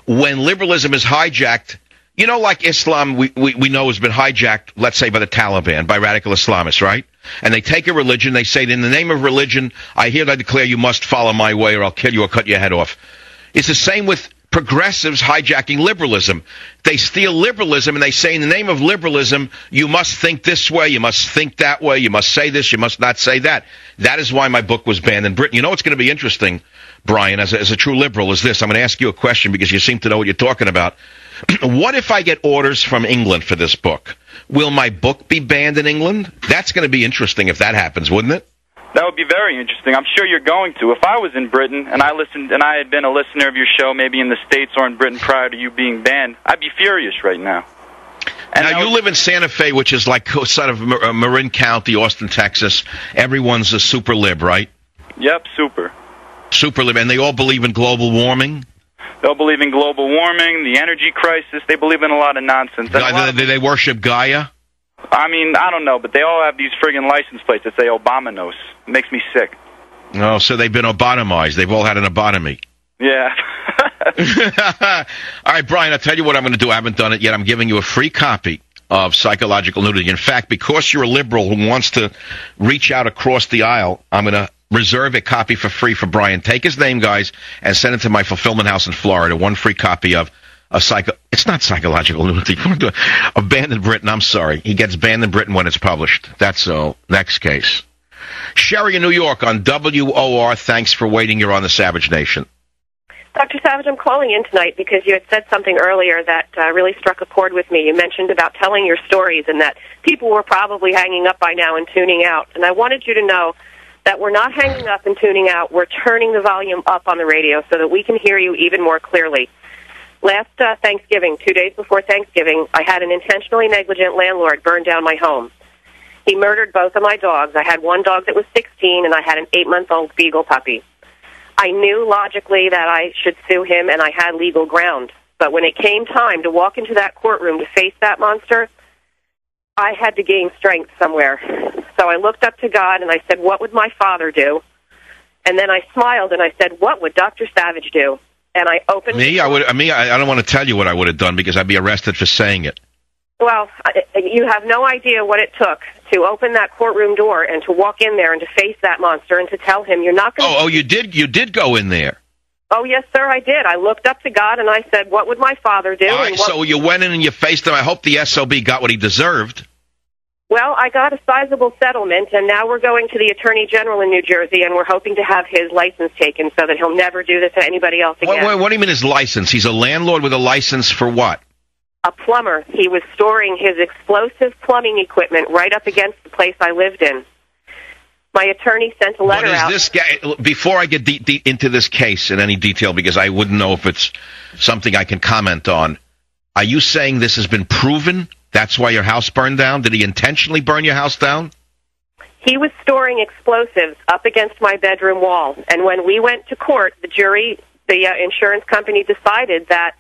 S2: when liberalism is hijacked. You know, like Islam, we, we, we know has been hijacked, let's say, by the Taliban, by radical Islamists, right? And they take a religion, they say, in the name of religion, I hereby declare you must follow my way or I'll kill you or cut your head off. It's the same with progressives hijacking liberalism. They steal liberalism and they say, in the name of liberalism, you must think this way, you must think that way, you must say this, you must not say that. That is why my book was banned in Britain. You know what's going to be interesting, Brian, as a, as a true liberal, is this. I'm going to ask you a question because you seem to know what you're talking about. what if I get orders from England for this book? Will my book be banned in England? That's going to be interesting if that happens, wouldn't it?
S6: That would be very interesting. I'm sure you're going to. If I was in Britain and I listened and I had been a listener of your show, maybe in the states or in Britain prior to you being banned, I'd be furious right now.
S2: And now you live in Santa Fe, which is like sort of uh, Marin County, Austin, Texas. Everyone's a super lib, right?
S6: Yep, super.
S2: Super lib, and they all believe in global warming.
S6: They'll believe in global warming, the energy crisis. They believe in a lot of nonsense.
S2: Do they, they worship Gaia?
S6: I mean, I don't know, but they all have these friggin' license plates that say Obamanos. It makes me sick.
S2: Oh, so they've been Obatomized. They've all had an Obotomy.
S6: Yeah.
S2: all right, Brian, I'll tell you what I'm going to do. I haven't done it yet. I'm giving you a free copy of Psychological Nudity. In fact, because you're a liberal who wants to reach out across the aisle, I'm going to reserve a copy for free for Brian. Take his name, guys, and send it to my fulfillment house in Florida. One free copy of a psycho. It's not psychological a banned in Britain. I'm sorry. He gets banned in Britain when it's published. That's so. Next case. Sherry in New York on WOR. Thanks for waiting. You're on the Savage Nation.
S7: Dr. Savage, I'm calling in tonight because you had said something earlier that uh, really struck a chord with me. You mentioned about telling your stories and that people were probably hanging up by now and tuning out. And I wanted you to know that we're not hanging up and tuning out. We're turning the volume up on the radio so that we can hear you even more clearly. Last uh, Thanksgiving, two days before Thanksgiving, I had an intentionally negligent landlord burn down my home. He murdered both of my dogs. I had one dog that was 16, and I had an eight month old beagle puppy. I knew logically that I should sue him, and I had legal ground. But when it came time to walk into that courtroom to face that monster, I had to gain strength somewhere. So I looked up to God and I said, What would my father do? And then I smiled and I said, What would Dr. Savage do? And I opened.
S2: Me, I would. Me, I, I don't want to tell you what I would have done because I'd be arrested for saying it.
S7: Well, I- you have no idea what it took to open that courtroom door and to walk in there and to face that monster and to tell him you're not going to.
S2: Oh, oh, you did. You did go in there.
S7: Oh, yes, sir, I did. I looked up to God and I said, What would my father do?
S2: All right, so you went in and you faced him. I hope the SOB got what he deserved.
S7: Well, I got a sizable settlement, and now we're going to the Attorney General in New Jersey, and we're hoping to have his license taken so that he'll never do this to anybody else
S2: What,
S7: again.
S2: what, what do you mean his license? He's a landlord with a license for what?
S7: A plumber. He was storing his explosive plumbing equipment right up against the place I lived in. My attorney sent a letter
S2: But is
S7: out.
S2: this guy? Before I get de- de- into this case in any detail, because I wouldn't know if it's something I can comment on. Are you saying this has been proven? That's why your house burned down. Did he intentionally burn your house down?
S7: He was storing explosives up against my bedroom wall, and when we went to court, the jury, the uh, insurance company decided that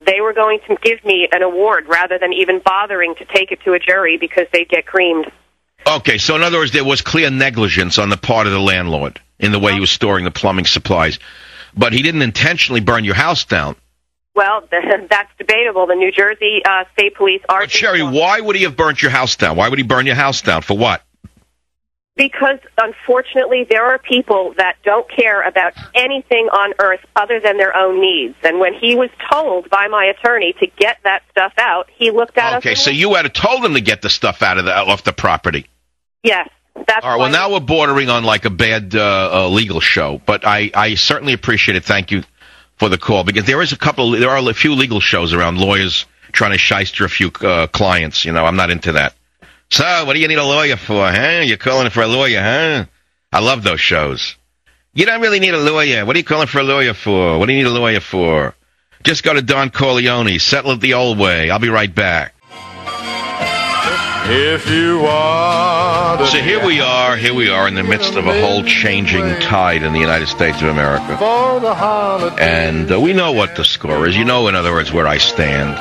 S7: they were going to give me an award rather than even bothering to take it to a jury because they'd get creamed.
S2: Okay, so in other words, there was clear negligence on the part of the landlord in the way he was storing the plumbing supplies, but he didn't intentionally burn your house down.
S7: Well, that's debatable. The New Jersey uh, State Police are
S2: But Sherry, why would he have burnt your house down? Why would he burn your house down? For what?
S7: because unfortunately there are people that don't care about anything on earth other than their own needs. And when he was told by my attorney to get that stuff out, he looked at us.
S2: Okay, so you had told him to get the stuff out of the off the property.
S7: yes, that's
S2: All right. Well, now we're bordering on like a bad uh, uh, legal show, but I, I certainly appreciate it. Thank you for the call because there is a couple. There are a few legal shows around lawyers trying to shyster a few uh, clients. You know, I'm not into that. So, what do you need a lawyer for, huh? You're calling for a lawyer, huh? I love those shows. You don't really need a lawyer. What are you calling for a lawyer for? What do you need a lawyer for? Just go to Don Corleone. Settle it the old way. I'll be right back.
S5: If you want
S2: So here we are, here we are in the midst of a whole changing tide in the United States of America.
S5: for the holiday.
S2: And uh, we know what the score is. You know, in other words, where I stand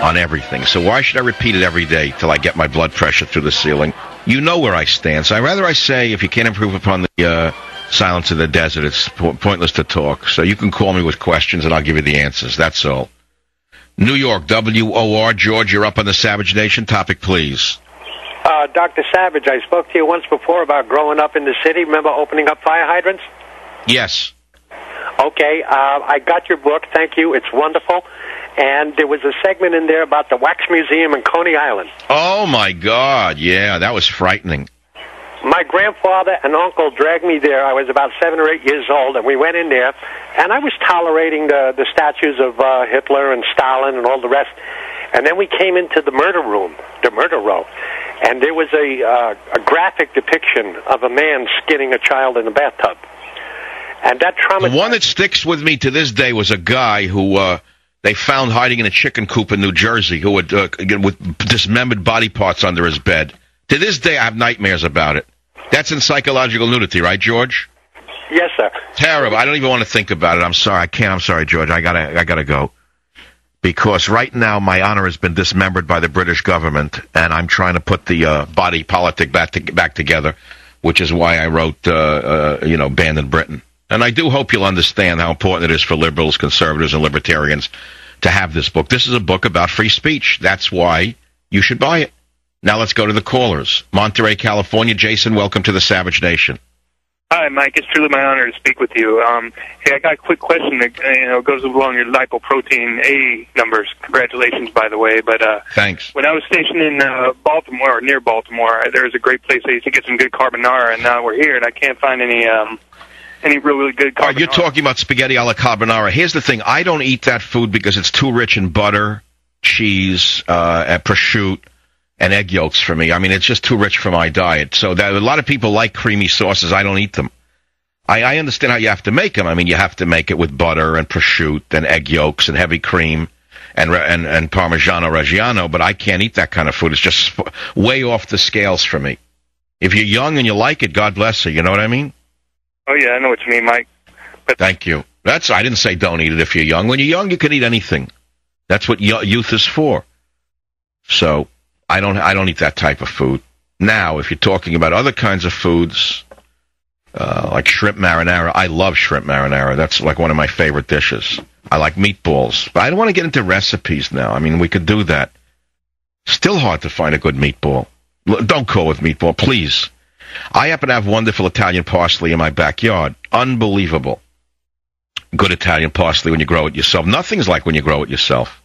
S2: on everything. So why should I repeat it every day till I get my blood pressure through the ceiling? You know where I stand. So I'd rather I say, if you can't improve upon the uh, silence of the desert, it's po- pointless to talk. So you can call me with questions and I'll give you the answers. That's all. New York, WOR. George, you're up on the Savage Nation. Topic, please.
S8: Uh, Dr. Savage, I spoke to you once before about growing up in the city. Remember opening up fire hydrants?
S2: Yes.
S8: Okay, uh, I got your book. Thank you. It's wonderful. And there was a segment in there about the Wax Museum in Coney Island.
S2: Oh my God! Yeah, that was frightening.
S8: My grandfather and uncle dragged me there. I was about seven or eight years old, and we went in there, and I was tolerating the the statues of uh, Hitler and Stalin and all the rest. And then we came into the murder room, the murder row, and there was a uh, a graphic depiction of a man skinning a child in a bathtub. And that
S2: trauma
S8: The
S2: one that sticks with me to this day was a guy who uh, they found hiding in a chicken coop in New Jersey, who had uh, with dismembered body parts under his bed. To this day, I have nightmares about it. That's in psychological nudity, right, George?
S8: Yes, sir.
S2: Terrible. I don't even want to think about it. I'm sorry. I can't. I'm sorry, George. I gotta. I gotta go. Because right now my honor has been dismembered by the British government, and I'm trying to put the uh, body politic back to, back together, which is why I wrote, uh, uh, you know, Banned in Britain. And I do hope you'll understand how important it is for liberals, conservatives, and libertarians to have this book. This is a book about free speech. That's why you should buy it. Now let's go to the callers. Monterey, California. Jason, welcome to the Savage Nation.
S9: Hi, Mike. It's truly my honor to speak with you. Um, hey, I got a quick question that uh, you know goes along your lipoprotein A numbers. Congratulations, by the way. But uh,
S2: Thanks.
S9: when I was stationed in uh, Baltimore or near Baltimore, there was a great place I used to get some good carbonara, and now we're here, and I can't find any um, any really, really good
S2: right,
S9: carbonara.
S2: you're talking about spaghetti alla carbonara. Here's the thing: I don't eat that food because it's too rich in butter, cheese, uh, and prosciutto, and egg yolks for me. I mean, it's just too rich for my diet. So that a lot of people like creamy sauces. I don't eat them. I, I understand how you have to make them. I mean, you have to make it with butter and prosciutto and egg yolks and heavy cream and and and Parmigiano Reggiano, but I can't eat that kind of food. It's just way off the scales for me. If you're young and you like it, God bless you. You know what I mean?
S9: Oh yeah, I know what you mean, Mike.
S2: Thank you. That's I didn't say don't eat it if you're young. When you're young, you can eat anything. That's what youth is for. So I don't I don't eat that type of food. Now, if you're talking about other kinds of foods, uh, like shrimp marinara, I love shrimp marinara. That's like one of my favorite dishes. I like meatballs, but I don't want to get into recipes now. I mean, we could do that. Still hard to find a good meatball. Don't call with meatball, please. I happen to have wonderful Italian parsley in my backyard. Unbelievable. Good Italian parsley when you grow it yourself. Nothing's like when you grow it yourself.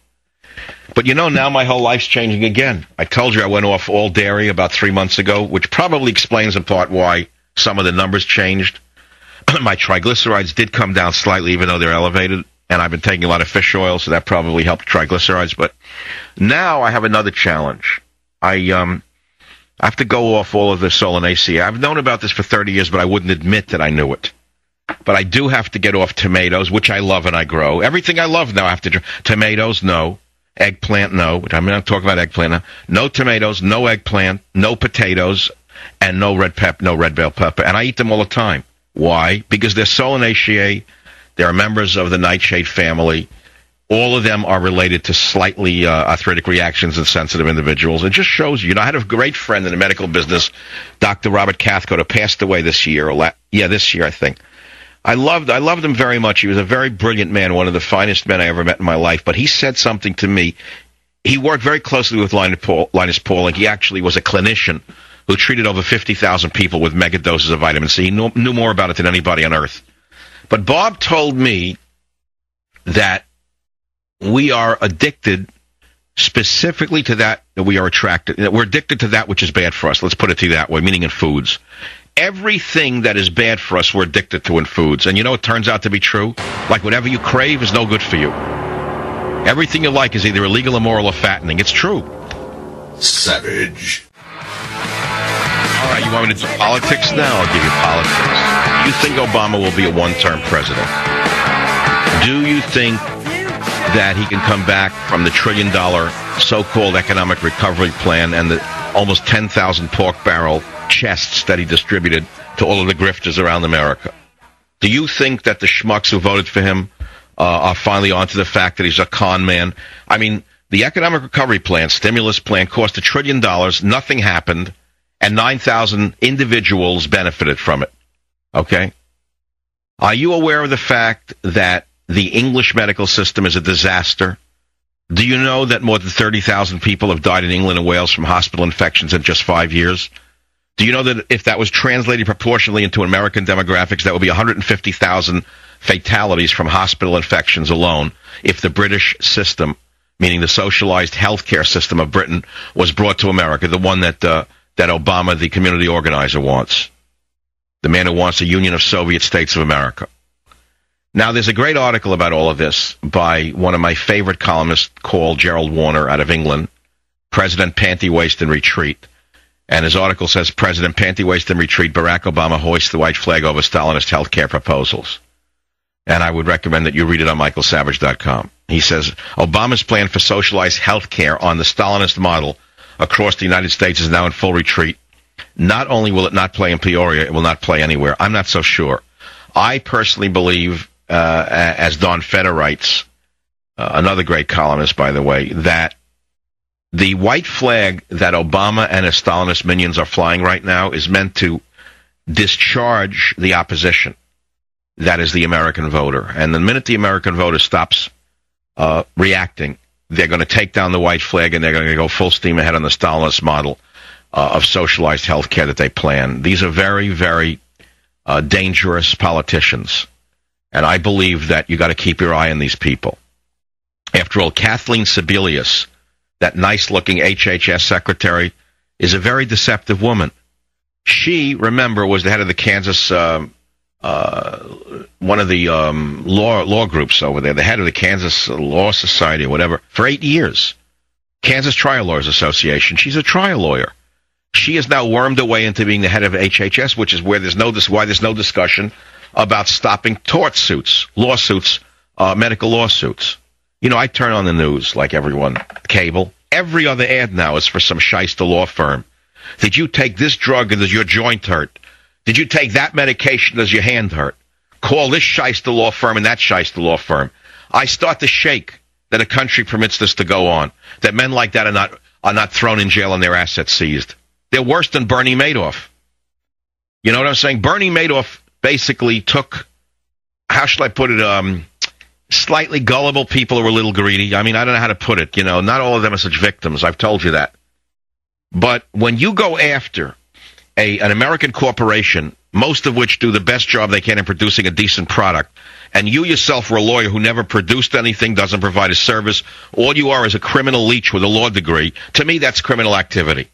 S2: But you know, now my whole life's changing again. I told you I went off all dairy about three months ago, which probably explains in part why some of the numbers changed. my triglycerides did come down slightly, even though they're elevated. And I've been taking a lot of fish oil, so that probably helped triglycerides. But now I have another challenge. I um, I have to go off all of the solanaceae. I've known about this for 30 years, but I wouldn't admit that I knew it. But I do have to get off tomatoes, which I love and I grow. Everything I love now I have to. Tomatoes, no. Eggplant, no. Which I'm not talking about eggplant now. No tomatoes, no eggplant, no potatoes, and no red pep, no red bell pepper. And I eat them all the time. Why? Because they're solanaceae. They're members of the nightshade family. All of them are related to slightly uh, arthritic reactions in sensitive individuals. It just shows you. You know, I had a great friend in the medical business, Dr. Robert Cathcart, who passed away this year. Or la- yeah, this year, I think. I loved I loved him very much. He was a very brilliant man, one of the finest men I ever met in my life. But he said something to me. He worked very closely with Linus Paul, Linus Pauling. He actually was a clinician who treated over 50,000 people with mega doses of vitamin C. He knew, knew more about it than anybody on earth. But Bob told me that we are addicted specifically to that that we are attracted. We're addicted to that which is bad for us. Let's put it to you that way, meaning in foods. Everything that is bad for us, we're addicted to in foods. And you know, it turns out to be true. Like whatever you crave is no good for you. Everything you like is either illegal, immoral, or fattening. It's true.
S3: Savage.
S2: All right, you want me to do politics now? I'll give you politics. Do you think Obama will be a one-term president? Do you think that he can come back from the trillion-dollar so-called economic recovery plan and the almost 10,000 pork barrel chests that he distributed to all of the grifters around America? Do you think that the schmucks who voted for him uh, are finally onto the fact that he's a con man? I mean, the economic recovery plan, stimulus plan, cost a trillion dollars. Nothing happened, and 9,000 individuals benefited from it. Okay? Are you aware of the fact that the English medical system is a disaster? Do you know that more than 30,000 people have died in England and Wales from hospital infections in just five years? Do you know that if that was translated proportionally into American demographics, that would be 150,000 fatalities from hospital infections alone if the British system, meaning the socialized healthcare system of Britain, was brought to America, the one that uh, that Obama, the community organizer, wants, the man who wants a Union of Soviet States of America. Now, there's a great article about all of this by one of my favorite columnists called Gerald Warner out of England, President Pantywaist and Retreat. And his article says President Pantywaist and Retreat, Barack Obama hoists the white flag over Stalinist health care proposals. And I would recommend that you read it on michaelsavage.com. He says Obama's plan for socialized health care on the Stalinist model across the United States is now in full retreat. Not only will it not play in Peoria, it will not play anywhere. I'm not so sure. I personally believe, uh, as Don Feder writes, uh, another great columnist, by the way, that the white flag that Obama and his Stalinist minions are flying right now is meant to discharge the opposition. That is the American voter. And the minute the American voter stops uh, reacting, they're going to take down the white flag and they're going to go full steam ahead on the Stalinist model uh, of socialized health care that they plan. These are very, very uh, dangerous politicians. And I believe that you got to keep your eye on these people. After all, Kathleen Sebelius, that nice looking HHS secretary, is a very deceptive woman. She, remember, was the head of the Kansas, um, uh, one of the um, law law groups over there, the head of the Kansas Law Society or whatever, for eight years. Kansas Trial Lawyers Association. She's a trial lawyer. She is now wormed away into being the head of HHS, which is where there's no this why there's no discussion about stopping tort suits, lawsuits, uh, medical lawsuits. You know, I turn on the news like everyone, cable. Every other ad now is for some shyster law firm. Did you take this drug and does your joint hurt? Did you take that medication? and Does your hand hurt? Call this shyster law firm and that shyster law firm. I start to shake that a country permits this to go on. That men like that are not are not thrown in jail and their assets seized. They're worse than Bernie Madoff. You know what I'm saying? Bernie Madoff basically took how should I put it? Um, slightly gullible people who are a little greedy. I mean, I don't know how to put it. You know, not all of them are such victims. I've told you that. But when you go after a an American corporation, most of which do the best job they can in producing a decent product, and you yourself were a lawyer who never produced anything, doesn't provide a service, all you are is a criminal leech with a law degree. To me, that's criminal activity.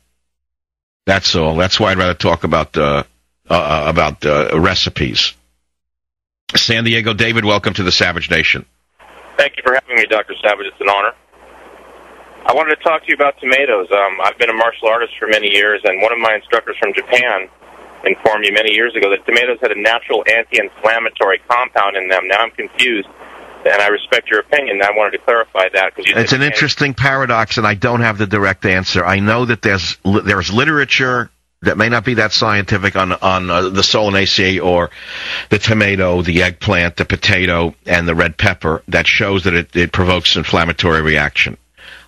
S2: That's all. That's why I'd rather talk about uh, uh, about uh, recipes. San Diego, David, welcome to the Savage Nation.
S10: Thank you for having me, Dr. Savage. It's an honor. I wanted to talk to you about tomatoes. Um, I've been a martial artist for many years, and one of my instructors from Japan informed me many years ago that tomatoes had a natural anti-inflammatory compound in them. Now I'm confused, and I respect your opinion. I wanted to clarify that because
S2: it's an interesting paradox, and I don't have the direct answer. I know that there's there's literature that may not be that scientific on on uh, the solanaceae or the tomato, the eggplant, the potato, and the red pepper that shows that it, it provokes inflammatory reaction.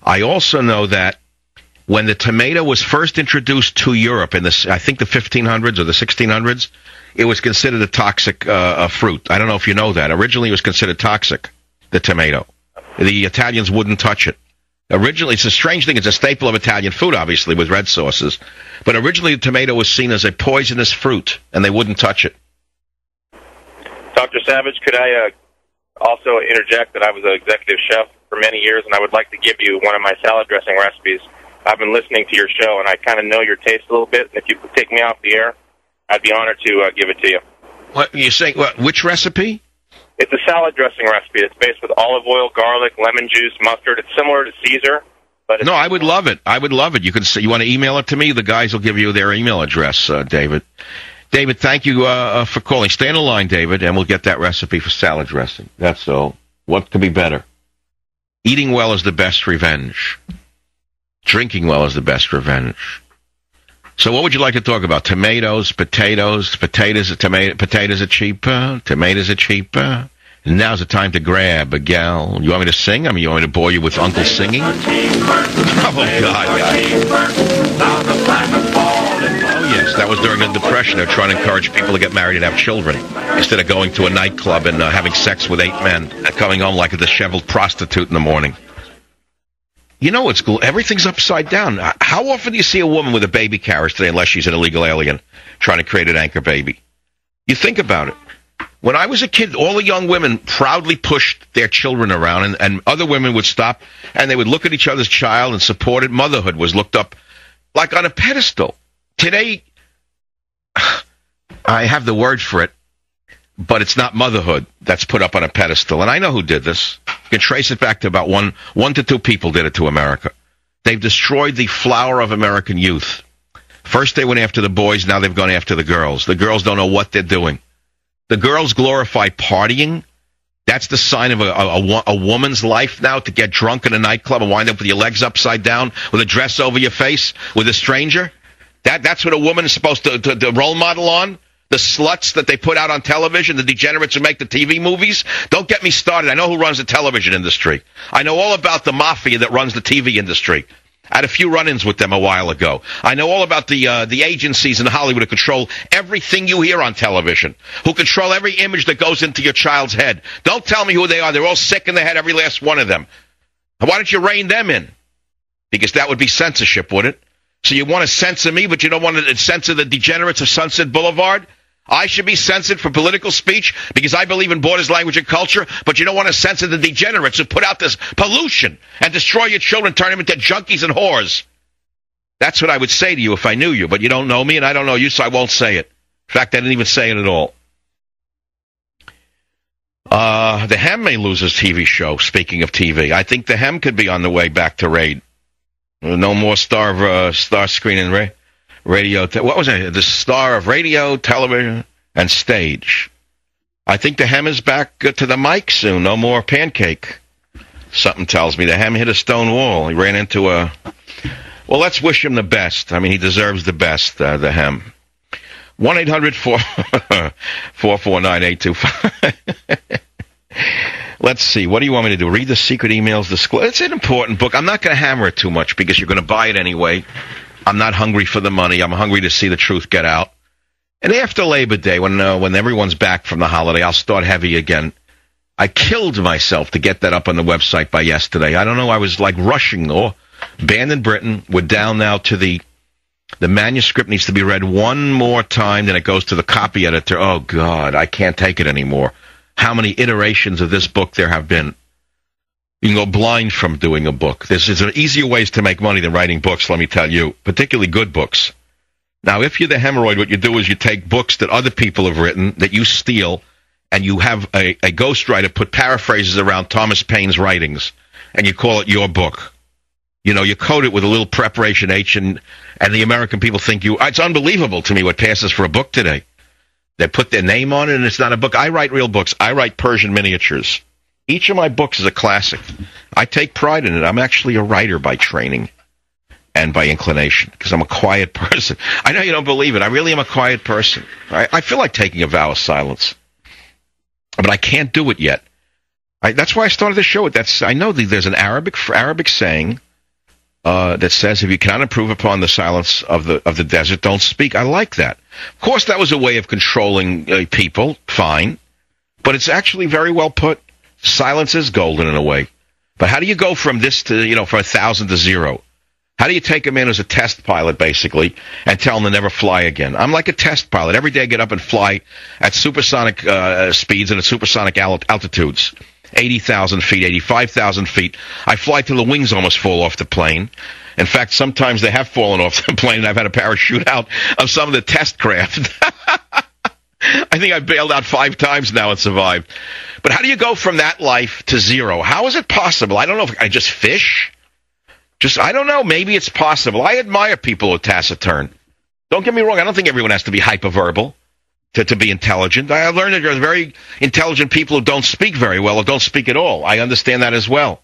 S2: I also know that when the tomato was first introduced to Europe in the I think the 1500s or the 1600s, it was considered a toxic uh, fruit. I don't know if you know that. Originally, it was considered toxic. The tomato, the Italians wouldn't touch it. Originally, it's a strange thing. It's a staple of Italian food, obviously, with red sauces. But originally, the tomato was seen as a poisonous fruit, and they wouldn't touch it.
S10: Dr. Savage, could I uh, also interject that I was an executive chef for many years, and I would like to give you one of my salad dressing recipes. I've been listening to your show, and I kind of know your taste a little bit. And if you could take me off the air, I'd be honored to uh, give it to you.
S2: What you say? What, which recipe?
S10: It's a salad dressing recipe. It's based with olive oil, garlic, lemon juice, mustard. It's similar to Caesar, but
S2: no, I would love it. I would love it. You can you want to email it to me. The guys will give you their email address, uh, David. David, thank you uh, uh, for calling. Stay on the line, David, and we'll get that recipe for salad dressing. That's all. What could be better? Eating well is the best revenge. Drinking well is the best revenge. So, what would you like to talk about? Tomatoes, potatoes, potatoes, tomato, potatoes are cheaper. Tomatoes are cheaper. Now's the time to grab a gal. You want me to sing? I mean, you want me to bore you with Uncle singing? Oh God! Oh yes, that was during the Depression. They're trying to encourage people to get married and have children instead of going to a nightclub and uh, having sex with eight men and coming home like a disheveled prostitute in the morning. You know what's cool? Everything's upside down. Uh, how often do you see a woman with a baby carriage today, unless she's an illegal alien trying to create an anchor baby? You think about it. When I was a kid, all the young women proudly pushed their children around, and, and other women would stop and they would look at each other's child and support it. Motherhood was looked up like on a pedestal. Today, I have the word for it, but it's not motherhood that's put up on a pedestal. And I know who did this. Can trace it back to about one, one to two people did it to America. They've destroyed the flower of American youth. First they went after the boys, now they've gone after the girls. The girls don't know what they're doing. The girls glorify partying. That's the sign of a, a, a, woman's life now to get drunk in a nightclub and wind up with your legs upside down with a dress over your face with a stranger. That that's what a woman is supposed to, to, to role model on. The sluts that they put out on television, the degenerates who make the TV movies. Don't get me started. I know who runs the television industry. I know all about the mafia that runs the TV industry. I had a few run-ins with them a while ago. I know all about the uh, the agencies in Hollywood who control everything you hear on television, who control every image that goes into your child's head. Don't tell me who they are. They're all sick in the head, every last one of them. Why don't you rein them in? Because that would be censorship, would it? So you want to censor me, but you don't want to censor the degenerates of Sunset Boulevard? I should be censored for political speech because I believe in borders, language, and culture, but you don't want to censor the degenerates who put out this pollution and destroy your children, turn them into junkies and whores. That's what I would say to you if I knew you, but you don't know me and I don't know you, so I won't say it. In fact, I didn't even say it at all. Uh, the Hem may lose his TV show, speaking of TV. I think the Hem could be on the way back to raid. No more star, uh, star screening, right? radio. Te- what was it? The star of radio, television, and stage. I think the hem is back uh, to the mic soon. No more pancake. Something tells me the hem hit a stone wall. He ran into a. Well, let's wish him the best. I mean, he deserves the best, uh, the hem. 1 800 449 825. Let's see. What do you want me to do? Read the secret emails. It's an important book. I'm not going to hammer it too much because you're going to buy it anyway. I'm not hungry for the money. I'm hungry to see the truth get out. And after Labor Day, when uh, when everyone's back from the holiday, I'll start heavy again. I killed myself to get that up on the website by yesterday. I don't know. I was like rushing. Or Banned in Britain. We're down now to the the manuscript needs to be read one more time. Then it goes to the copy editor. Oh God, I can't take it anymore. How many iterations of this book there have been? You can go blind from doing a book. There's, is easier ways to make money than writing books. Let me tell you, particularly good books. Now, if you're the hemorrhoid, what you do is you take books that other people have written that you steal, and you have a, a ghostwriter put paraphrases around Thomas Paine's writings, and you call it your book. You know, you code it with a little preparation H, and, and the American people think you. It's unbelievable to me what passes for a book today. They put their name on it, and it's not a book. I write real books. I write Persian miniatures. Each of my books is a classic. I take pride in it. I'm actually a writer by training and by inclination because I'm a quiet person. I know you don't believe it. I really am a quiet person. I, I feel like taking a vow of silence, but I can't do it yet. I, that's why I started the show. That's I know there's an Arabic Arabic saying uh, that says if you cannot improve upon the silence of the of the desert, don't speak. I like that. Of course, that was a way of controlling uh, people. Fine, but it's actually very well put. Silence is golden in a way. But how do you go from this to you know from a thousand to zero? How do you take him in as a test pilot, basically, and tell him to never fly again? I'm like a test pilot. Every day I get up and fly at supersonic uh, speeds and at supersonic altitudes. 80,000 feet, 85,000 feet. I fly till the wings almost fall off the plane. In fact, sometimes they have fallen off the plane and I've had a parachute out of some of the test craft. I think I've bailed out five times now and survived. But how do you go from that life to zero? How is it possible? I don't know if I just fish. Just, I don't know. Maybe it's possible. I admire people who taciturn. Don't get me wrong. I don't think everyone has to be hyperverbal to, to be intelligent. I learned that there are very intelligent people who don't speak very well or don't speak at all. I understand that as well.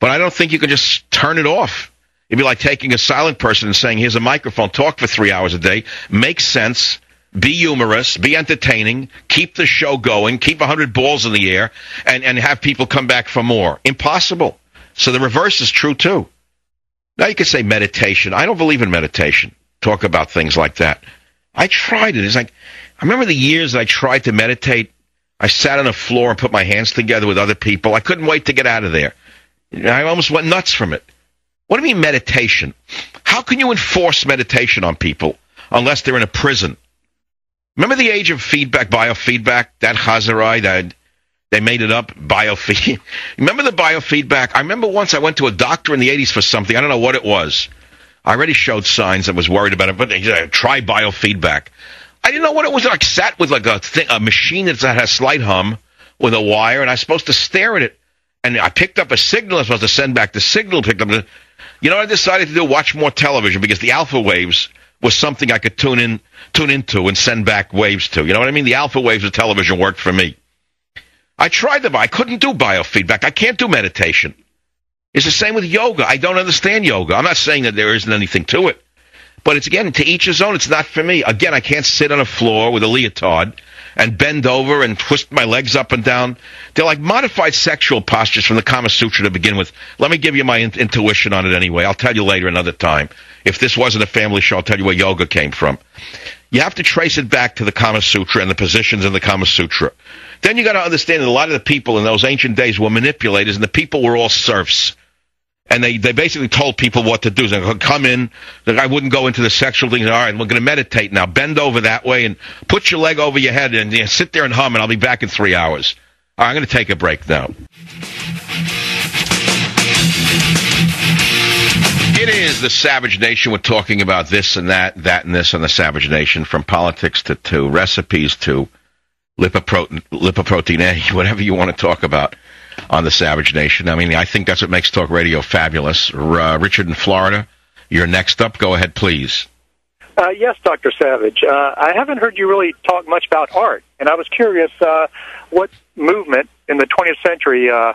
S2: But I don't think you can just turn it off. It'd be like taking a silent person and saying, here's a microphone, talk for three hours a day, make sense, be humorous, be entertaining, keep the show going, keep a hundred balls in the air, and, and have people come back for more. Impossible. So the reverse is true too. Now you could say meditation. I don't believe in meditation. Talk about things like that. I tried it. It's like I remember the years I tried to meditate. I sat on the floor and put my hands together with other people. I couldn't wait to get out of there. I almost went nuts from it. What do you mean meditation? How can you enforce meditation on people unless they're in a prison? Remember the age of feedback, biofeedback, that Hazarai, that they made it up, biofeed. remember the biofeedback? I remember once I went to a doctor in the 80s for something. I don't know what it was. I already showed signs and was worried about it, but said, try biofeedback. I didn't know what it was like. Sat with like a thing, a machine that has slight hum with a wire, and I was supposed to stare at it. And I picked up a signal. I was supposed to send back the signal. Picked up. The, you know I decided to do? Watch more television because the alpha waves was something I could tune in, tune into, and send back waves to. You know what I mean? The alpha waves of television worked for me. I tried them. I couldn't do biofeedback. I can't do meditation. It's the same with yoga. I don't understand yoga. I'm not saying that there isn't anything to it. But it's again, to each his own. It's not for me. Again, I can't sit on a floor with a leotard and bend over and twist my legs up and down. They're like modified sexual postures from the Kama Sutra to begin with. Let me give you my in- intuition on it anyway. I'll tell you later another time. If this wasn't a family show, I'll tell you where yoga came from. You have to trace it back to the Kama Sutra and the positions in the Kama Sutra. Then you got to understand that a lot of the people in those ancient days were manipulators, and the people were all serfs. And they, they basically told people what to do. They so come in. I wouldn't go into the sexual things. All right, we're going to meditate now. Bend over that way and put your leg over your head and you know, sit there and hum, and I'll be back in three hours. All right, I'm going to take a break now. It is the Savage Nation. We're talking about this and that, that and this on the Savage Nation, from politics to, to recipes to lipoprotein, lipoprotein A, whatever you want to talk about on the Savage Nation. I mean, I think that's what makes talk radio fabulous. Uh, Richard in Florida, you're next up. Go ahead, please.
S9: Uh, yes, Dr. Savage. Uh, I haven't heard you really talk much about art, and I was curious uh, what movement in the 20th century uh,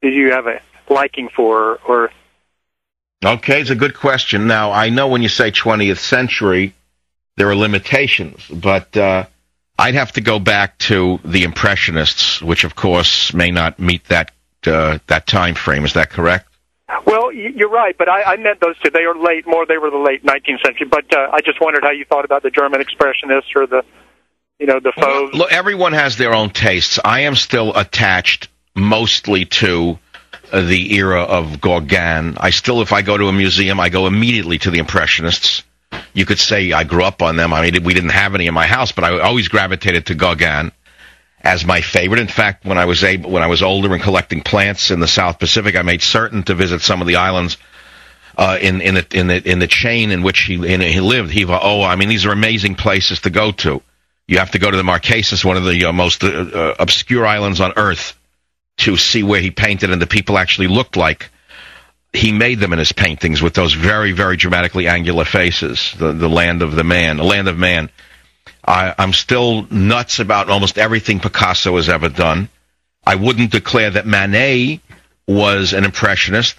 S9: did you have a liking for, or
S2: Okay, it's a good question. Now, I know when you say 20th century, there are limitations, but uh, I'd have to go back to the Impressionists, which, of course, may not meet that uh, that time frame. Is that correct?
S9: Well, you're right, but I, I meant those two. They were late, more. They were the late 19th century. But uh, I just wondered how you thought about the German expressionists or the, you know, the Fauves.
S2: Look, everyone has their own tastes. I am still attached mostly to uh, the era of Gauguin. I still, if I go to a museum, I go immediately to the Impressionists. You could say I grew up on them. I mean, we didn't have any in my house, but I always gravitated to Gauguin as my favorite. In fact, when I was able, when I was older and collecting plants in the South Pacific, I made certain to visit some of the islands uh, in in the in the in the chain in which he in, he lived. Hiva Oh, I mean, these are amazing places to go to. You have to go to the Marquesas, one of the uh, most uh, uh, obscure islands on Earth, to see where he painted and the people actually looked like he made them in his paintings with those very, very dramatically angular faces. The the land of the man, the land of man. I, I'm still nuts about almost everything Picasso has ever done. I wouldn't declare that Manet was an impressionist,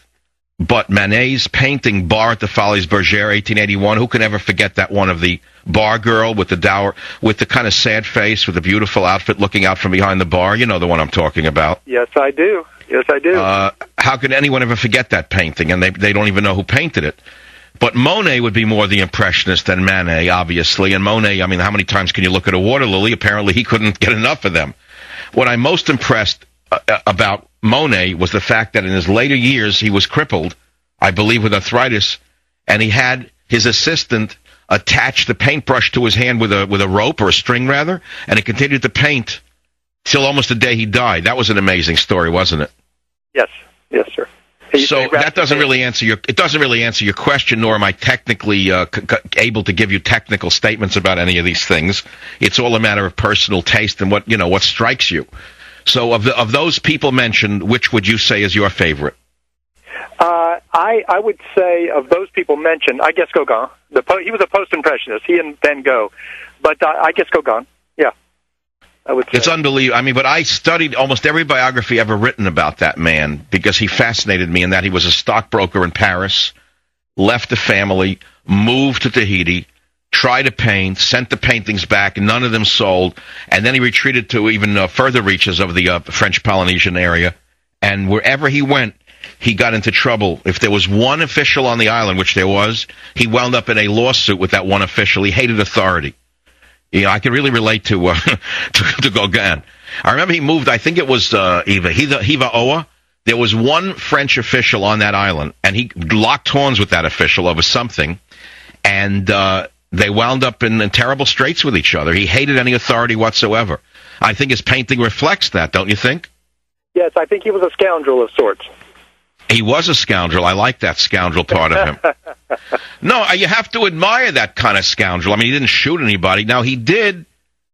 S2: but Manet's painting Bar at the Folies Bergère, 1881. Who can ever forget that one of the bar girl with the dour, with the kind of sad face, with the beautiful outfit, looking out from behind the bar? You know the one I'm talking about.
S9: Yes, I do. Yes, I do.
S2: Uh, how could anyone ever forget that painting? And they they don't even know who painted it. But Monet would be more the impressionist than Manet, obviously. And Monet, I mean, how many times can you look at a water lily? Apparently, he couldn't get enough of them. What I'm most impressed uh, about Monet was the fact that in his later years he was crippled, I believe, with arthritis, and he had his assistant attach the paintbrush to his hand with a with a rope or a string rather, and he continued to paint till almost the day he died. That was an amazing story, wasn't it?
S9: Yes, yes, sir. He-
S2: So that doesn't really answer your it doesn't really answer your question, nor am I technically uh, c- able to give you technical statements about any of these things. It's all a matter of personal taste and what you know what strikes you. So of the of those people mentioned, which would you say is your favorite?
S9: Uh, I I would say of those people mentioned, I guess Gauguin. The po- he was a post-impressionist. He and Van Gogh, but uh, I guess Gauguin. I would say.
S2: It's unbelievable. I mean, but I studied almost every biography ever written about that man because he fascinated me in that he was a stockbroker in Paris, left the family, moved to Tahiti, tried to paint, sent the paintings back, none of them sold, and then he retreated to even uh, further reaches of the uh, French Polynesian area. And wherever he went, he got into trouble. If there was one official on the island, which there was, he wound up in a lawsuit with that one official. He hated authority. Know, I can really relate to uh, to, to Gauguin. I remember he moved. I think it was uh, Eva Hiva Oa. There was one French official on that island, and he locked horns with that official over something, and uh, they wound up in, in terrible straits with each other. He hated any authority whatsoever. I think his painting reflects that, don't you think?
S9: Yes, I think he was a scoundrel of sorts.
S2: He was a scoundrel. I like that scoundrel part of him. No, you have to admire that kind of scoundrel. I mean, he didn't shoot anybody. Now he did,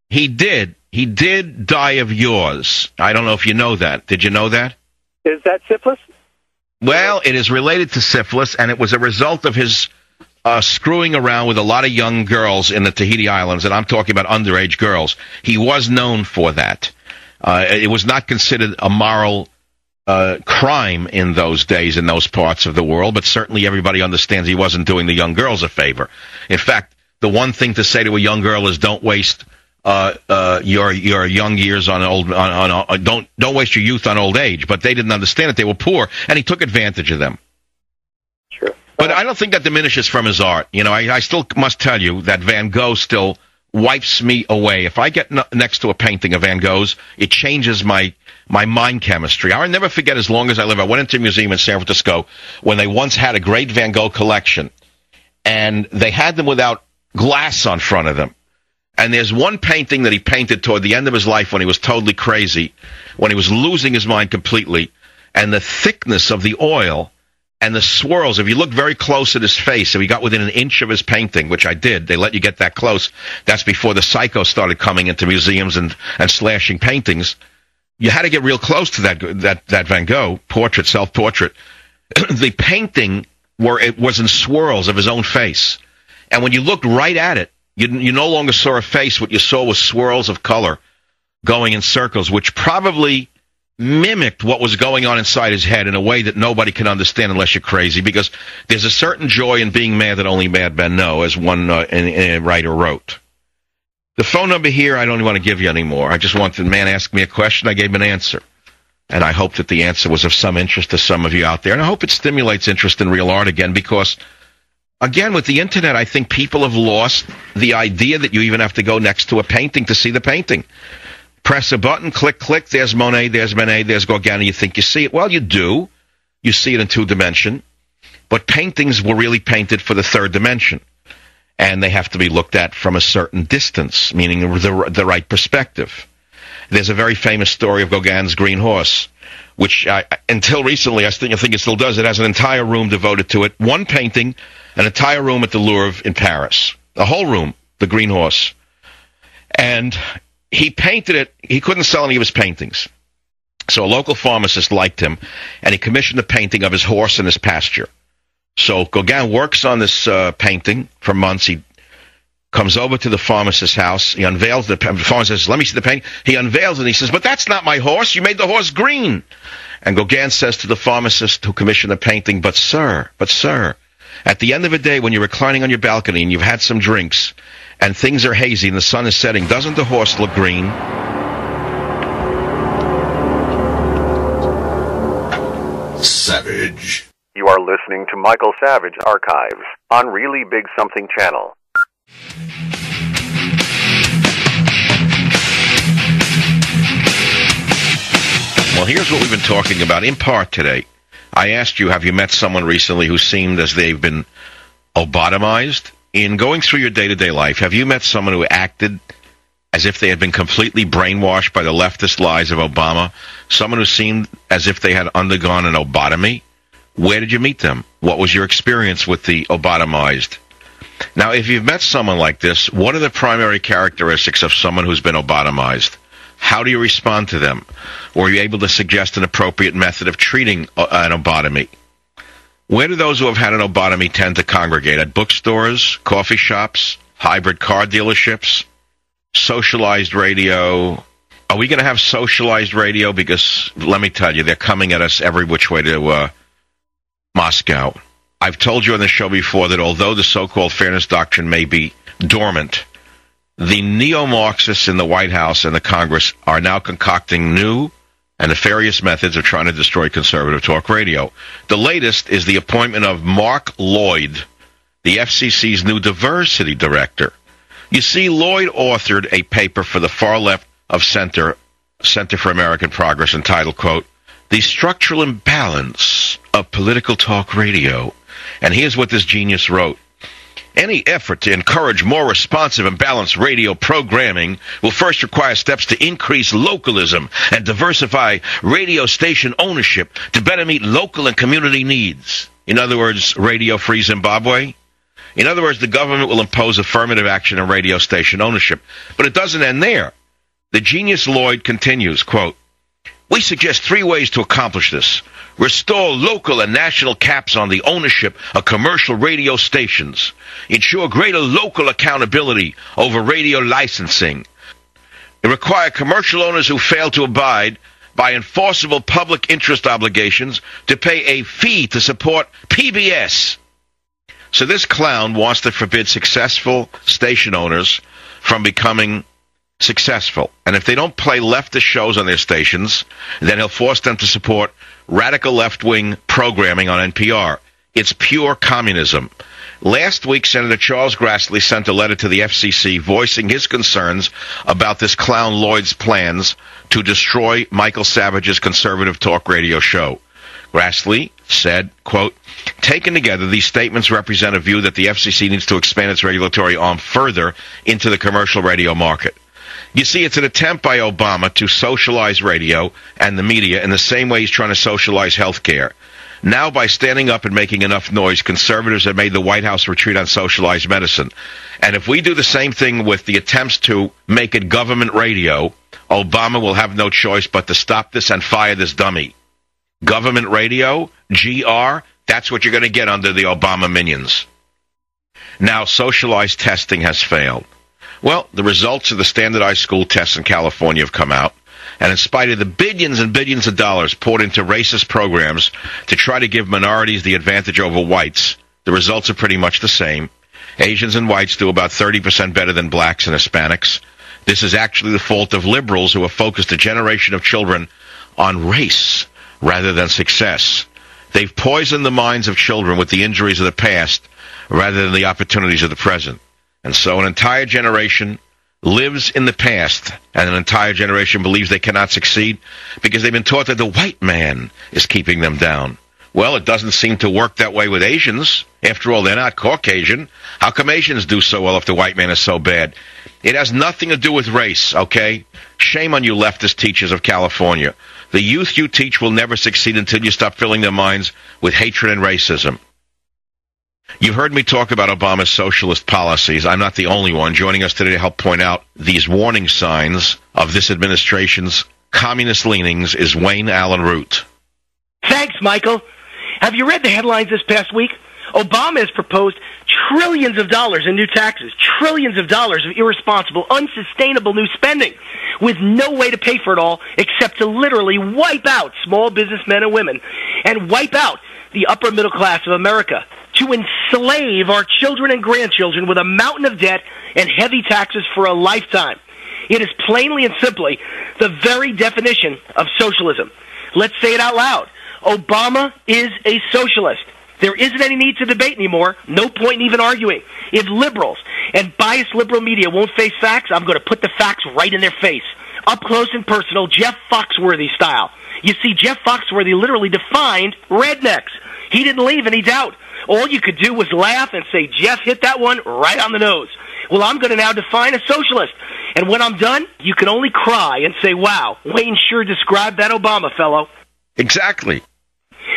S2: he did, he did die of yours. I don't know if you know that. Did you know that?
S9: Is that syphilis?
S2: Well, it is related to syphilis, and it was a result of his uh, screwing around with a lot of young girls in the Tahiti Islands, and I'm talking about underage girls. He was known for that. Uh, it was not considered a moral uh, crime in those days in those parts of the world, but certainly everybody understands he wasn't doing the young girls a favor. In fact, the one thing to say to a young girl is don't waste uh, uh, your your young years on old on, on, on don't don't waste your youth on old age. But they didn't understand it; they were poor, and he took advantage of them.
S9: Sure.
S2: But I don't think that diminishes from his art. You know, I, I still must tell you that Van Gogh still wipes me away. If I get n- next to a painting of Van Gogh's, it changes my my mind chemistry. I'll never forget as long as I live. I went into a museum in San Francisco when they once had a great Van Gogh collection, and they had them without glass on front of them. And there's one painting that he painted toward the end of his life when he was totally crazy, when he was losing his mind completely, and the thickness of the oil and the swirls. If you look very close at his face, if you got within an inch of his painting, which I did, they let you get that close. That's before the psycho started coming into museums and, and slashing paintings. You had to get real close to that that that Van Gogh portrait, self portrait. the painting were it was in swirls of his own face, And when you looked right at it, you, you no longer saw a face. What you saw was swirls of color going in circles, which probably mimicked what was going on inside his head in a way that nobody can understand unless you're crazy, because there's a certain joy in being mad that only madmen know, as one uh, in, in writer wrote. The phone number here, I don't want to give you anymore. I just want the man ask me a question. I gave him an answer. And I hope that the answer was of some interest to some of you out there. And I hope it stimulates interest in real art again because, again, with the internet, I think people have lost the idea that you even have to go next to a painting to see the painting. Press a button, click, click, there's Monet, there's Manet, there's Gauguin, you think you see it. Well, you do. You see it in two dimension. But paintings were really painted for the third dimension. And they have to be looked at from a certain distance, meaning the, the right perspective. There's a very famous story of Gauguin's Green Horse, which I, until recently I think, I think it still does. It has an entire room devoted to it. One painting, an entire room at the Louvre in Paris. The whole room, the Green Horse. And he painted it. He couldn't sell any of his paintings. So a local pharmacist liked him, and he commissioned a painting of his horse in his pasture. So Gauguin works on this uh, painting for months. He comes over to the pharmacist's house. He unveils the, the pharmacist says, let me see the painting. He unveils it and he says, but that's not my horse. You made the horse green. And Gauguin says to the pharmacist who commissioned the painting, but sir, but sir, at the end of the day, when you're reclining on your balcony and you've had some drinks and things are hazy and the sun is setting, doesn't the horse look green?
S1: Savage. You are listening to Michael Savage Archives on Really Big Something Channel.
S2: Well, here's what we've been talking about in part today. I asked you, have you met someone recently who seemed as they've been lobotomized? In going through your day to day life, have you met someone who acted as if they had been completely brainwashed by the leftist lies of Obama? Someone who seemed as if they had undergone an obotomy? Where did you meet them? What was your experience with the obotomized? Now, if you've met someone like this, what are the primary characteristics of someone who's been obotomized? How do you respond to them? Were you able to suggest an appropriate method of treating uh, an obotomy? Where do those who have had an obotomy tend to congregate? At bookstores, coffee shops, hybrid car dealerships, socialized radio? Are we going to have socialized radio? Because let me tell you, they're coming at us every which way to uh, Moscow. I've told you on the show before that although the so-called fairness doctrine may be dormant, the neo-Marxists in the White House and the Congress are now concocting new and nefarious methods of trying to destroy conservative talk radio. The latest is the appointment of Mark Lloyd, the FCC's new diversity director. You see, Lloyd authored a paper for the far left of Center, Center for American Progress entitled, quote, The Structural Imbalance of Political Talk Radio. And here's what this genius wrote. Any effort to encourage more responsive and balanced radio programming will first require steps to increase localism and diversify radio station ownership to better meet local and community needs. In other words, Radio Free Zimbabwe. In other words, the government will impose affirmative action on radio station ownership. But it doesn't end there. The genius Lloyd continues, quote, we suggest three ways to accomplish this. Restore local and national caps on the ownership of commercial radio stations. Ensure greater local accountability over radio licensing. Require commercial owners who fail to abide by enforceable public interest obligations to pay a fee to support PBS. So this clown wants to forbid successful station owners from becoming successful. And if they don't play leftist shows on their stations, then he'll force them to support radical left wing programming on NPR. It's pure communism. Last week, Senator Charles Grassley sent a letter to the FCC voicing his concerns about this clown Lloyd's plans to destroy Michael Savage's conservative talk radio show. Grassley said, quote, Taken together, these statements represent a view that the FCC needs to expand its regulatory arm further into the commercial radio market. You see, it's an attempt by Obama to socialize radio and the media in the same way he's trying to socialize healthcare. Now, by standing up and making enough noise, conservatives have made the White House retreat on socialized medicine. And if we do the same thing with the attempts to make it government radio, Obama will have no choice but to stop this and fire this dummy. Government radio, GR, that's what you're going to get under the Obama minions. Now, socialized testing has failed. Well, the results of the standardized school tests in California have come out. And in spite of the billions and billions of dollars poured into racist programs to try to give minorities the advantage over whites, the results are pretty much the same. Asians and whites do about 30% better than blacks and Hispanics. This is actually the fault of liberals who have focused a generation of children on race rather than success. They've poisoned the minds of children with the injuries of the past rather than the opportunities of the present. And so an entire generation lives in the past, and an entire generation believes they cannot succeed because they've been taught that the white man is keeping them down. Well, it doesn't seem to work that way with Asians. After all, they're not Caucasian. How come Asians do so well if the white man is so bad? It has nothing to do with race, okay? Shame on you leftist teachers of California. The youth you teach will never succeed until you stop filling their minds with hatred and racism. You've heard me talk about Obama's socialist policies. I'm not the only one. Joining us today to help point out these warning signs of this administration's communist leanings is Wayne Allyn Root.
S11: Thanks, Michael. Have you read the headlines this past week? Obama has proposed trillions of dollars in new taxes, trillions of dollars of irresponsible, unsustainable new spending, with no way to pay for it all except to literally wipe out small businessmen and women and wipe out the upper middle class of America to enslave our children and grandchildren with a mountain of debt and heavy taxes for a lifetime. It is plainly and simply the very definition of socialism. Let's say it out loud. Obama is a socialist. There isn't any need to debate anymore. No point in even arguing. If liberals and biased liberal media won't face facts, I'm going to put the facts right in their face. Up close and personal, Jeff Foxworthy style. You see, Jeff Foxworthy literally defined rednecks. He didn't leave any doubt. All you could do was laugh and say, Jeff hit that one right on the nose. Well, I'm going to now define a socialist. And when I'm done, you can only cry and say, wow, Wayne sure described that Obama fellow.
S2: Exactly.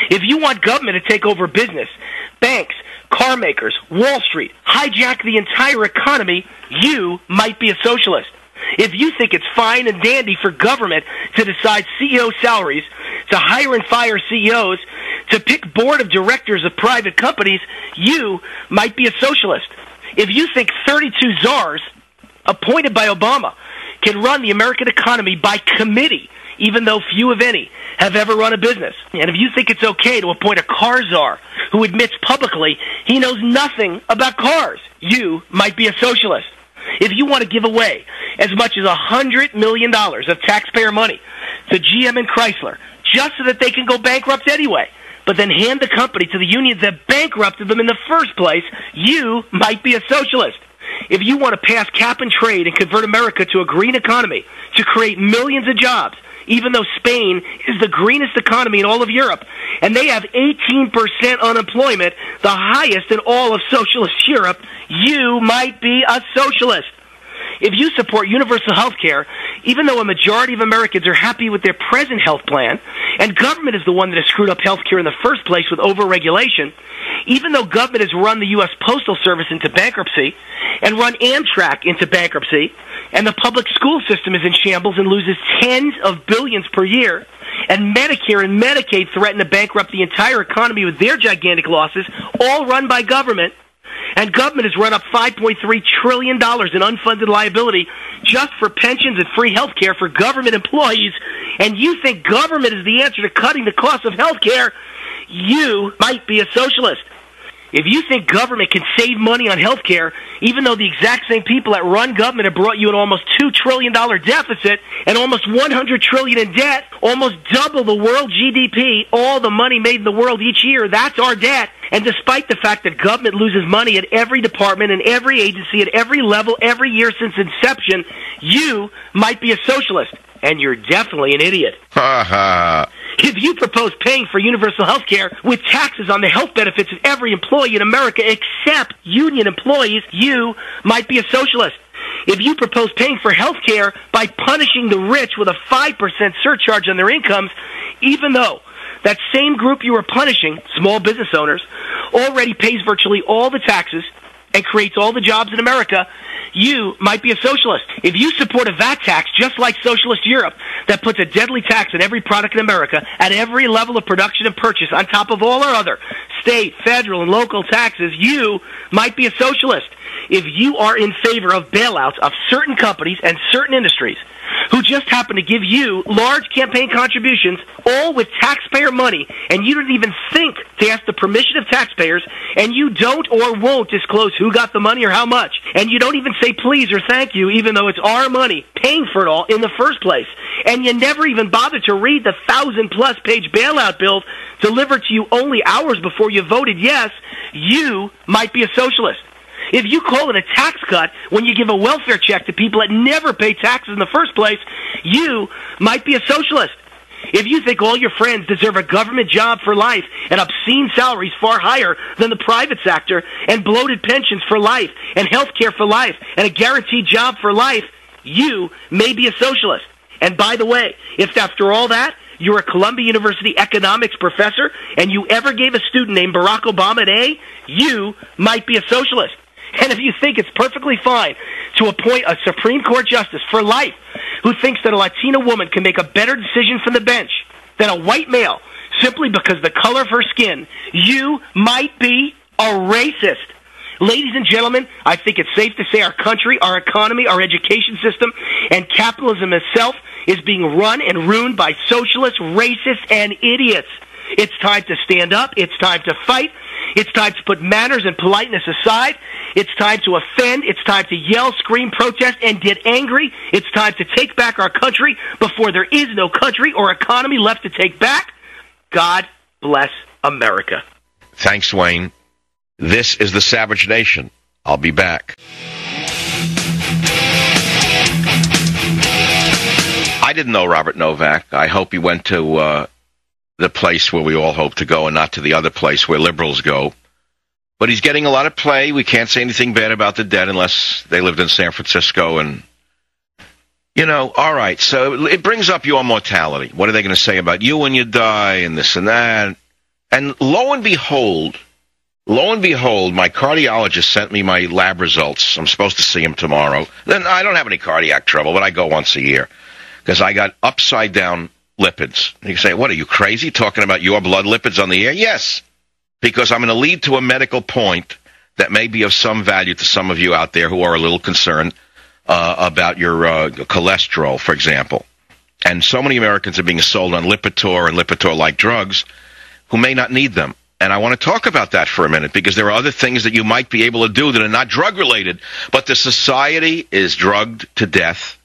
S11: If you want government to take over business, banks, car makers, Wall Street, hijack the entire economy, you might be a socialist. If you think it's fine and dandy for government to decide CEO salaries, to hire and fire CEOs, to pick board of directors of private companies, you might be a socialist. If you think 32 czars appointed by Obama can run the American economy by committee, even though few, if any, have ever run a business. And if you think it's okay to appoint a car czar who admits publicly he knows nothing about cars, you might be a socialist. If you want to give away as much as a hundred million dollars of taxpayer money to GM and Chrysler just so that they can go bankrupt anyway, but then hand the company to the unions that bankrupted them in the first place, you might be a socialist. If you want to pass cap and trade and convert America to a green economy to create millions of jobs, even though Spain is the greenest economy in all of Europe, and they have 18% unemployment, the highest in all of socialist Europe, you might be a socialist. If you support universal health care, even though a majority of Americans are happy with their present health plan, and government is the one that has screwed up health care in the first place with overregulation, even though government has run the U.S. Postal Service into bankruptcy and run Amtrak into bankruptcy, and the public school system is in shambles and loses tens of billions per year, and Medicare and Medicaid threaten to bankrupt the entire economy with their gigantic losses, all run by government, and government has run up $5.3 trillion in unfunded liability just for pensions and free health care for government employees, and you think government is the answer to cutting the cost of health care, you might be a socialist. If you think government can save money on health care, even though the exact same people that run government have brought you an almost $2 trillion deficit and almost 100 trillion in debt, almost double the world GDP, all the money made in the world each year, that's our debt. And despite the fact that government loses money at every department and every agency at every level every year since inception, you might be a socialist. And you're definitely an idiot. If you propose paying for universal health care with taxes on the health benefits of every employee in America except union employees, you might be a socialist. If you propose paying for health care by punishing the rich with a 5% surcharge on their incomes, even though that same group you are punishing, small business owners, already pays virtually all the taxes, and creates all the jobs in America, you might be a socialist. If you support a VAT tax, just like socialist Europe, that puts a deadly tax on every product in America at every level of production and purchase on top of all our other state, federal, and local taxes, you might be a socialist. If you are in favor of bailouts of certain companies and certain industries, who just happen to give you large campaign contributions, all with taxpayer money, and you don't even think to ask the permission of taxpayers, and you don't or won't disclose who got the money or how much, and you don't even say please or thank you, even though it's our money paying for it all in the first place, and you never even bother to read the thousand plus page bailout bills delivered to you only hours before you voted yes, you might be a socialist. If you call it a tax cut when you give a welfare check to people that never pay taxes in the first place, you might be a socialist. If you think all your friends deserve a government job for life and obscene salaries far higher than the private sector and bloated pensions for life and health care for life and a guaranteed job for life, you may be a socialist. And by the way, if after all that, you're a Columbia University economics professor and you ever gave a student named Barack Obama an A, you might be a socialist. And if you think it's perfectly fine to appoint a Supreme Court justice for life who thinks that a Latina woman can make a better decision from the bench than a white male simply because the color of her skin, you might be a racist. Ladies and gentlemen, I think it's safe to say our country, our economy, our education system, and capitalism itself is being run and ruined by socialists, racists, and idiots. It's time to stand up. It's time to fight. It's time to put manners and politeness aside. It's time to offend. It's time to yell, scream, protest, and get angry. It's time to take back our country before there is no country or economy left to take back. God bless America.
S2: Thanks, Wayne. This is the Savage Nation. I'll be back. I didn't know Robert Novak. I hope he went to uh, the place where we all hope to go and not to the other place where liberals go. But he's getting a lot of play. We can't say anything bad about the dead unless they lived in San Francisco and you know, all right. So it brings up your mortality. What are they going to say about you when you die and this and that? And lo and behold, lo and behold, my cardiologist sent me my lab results. I'm supposed to see him tomorrow. Then I don't have any cardiac trouble, but I go once a year because I got upside down lipids. You say, what are you crazy talking about your blood lipids on the air? Yes, because I'm going to lead to a medical point that may be of some value to some of you out there who are a little concerned uh, about your uh, cholesterol, for example. And so many Americans are being sold on Lipitor and Lipitor-like drugs who may not need them. And I want to talk about that for a minute because there are other things that you might be able to do that are not drug related, but the society is drugged to death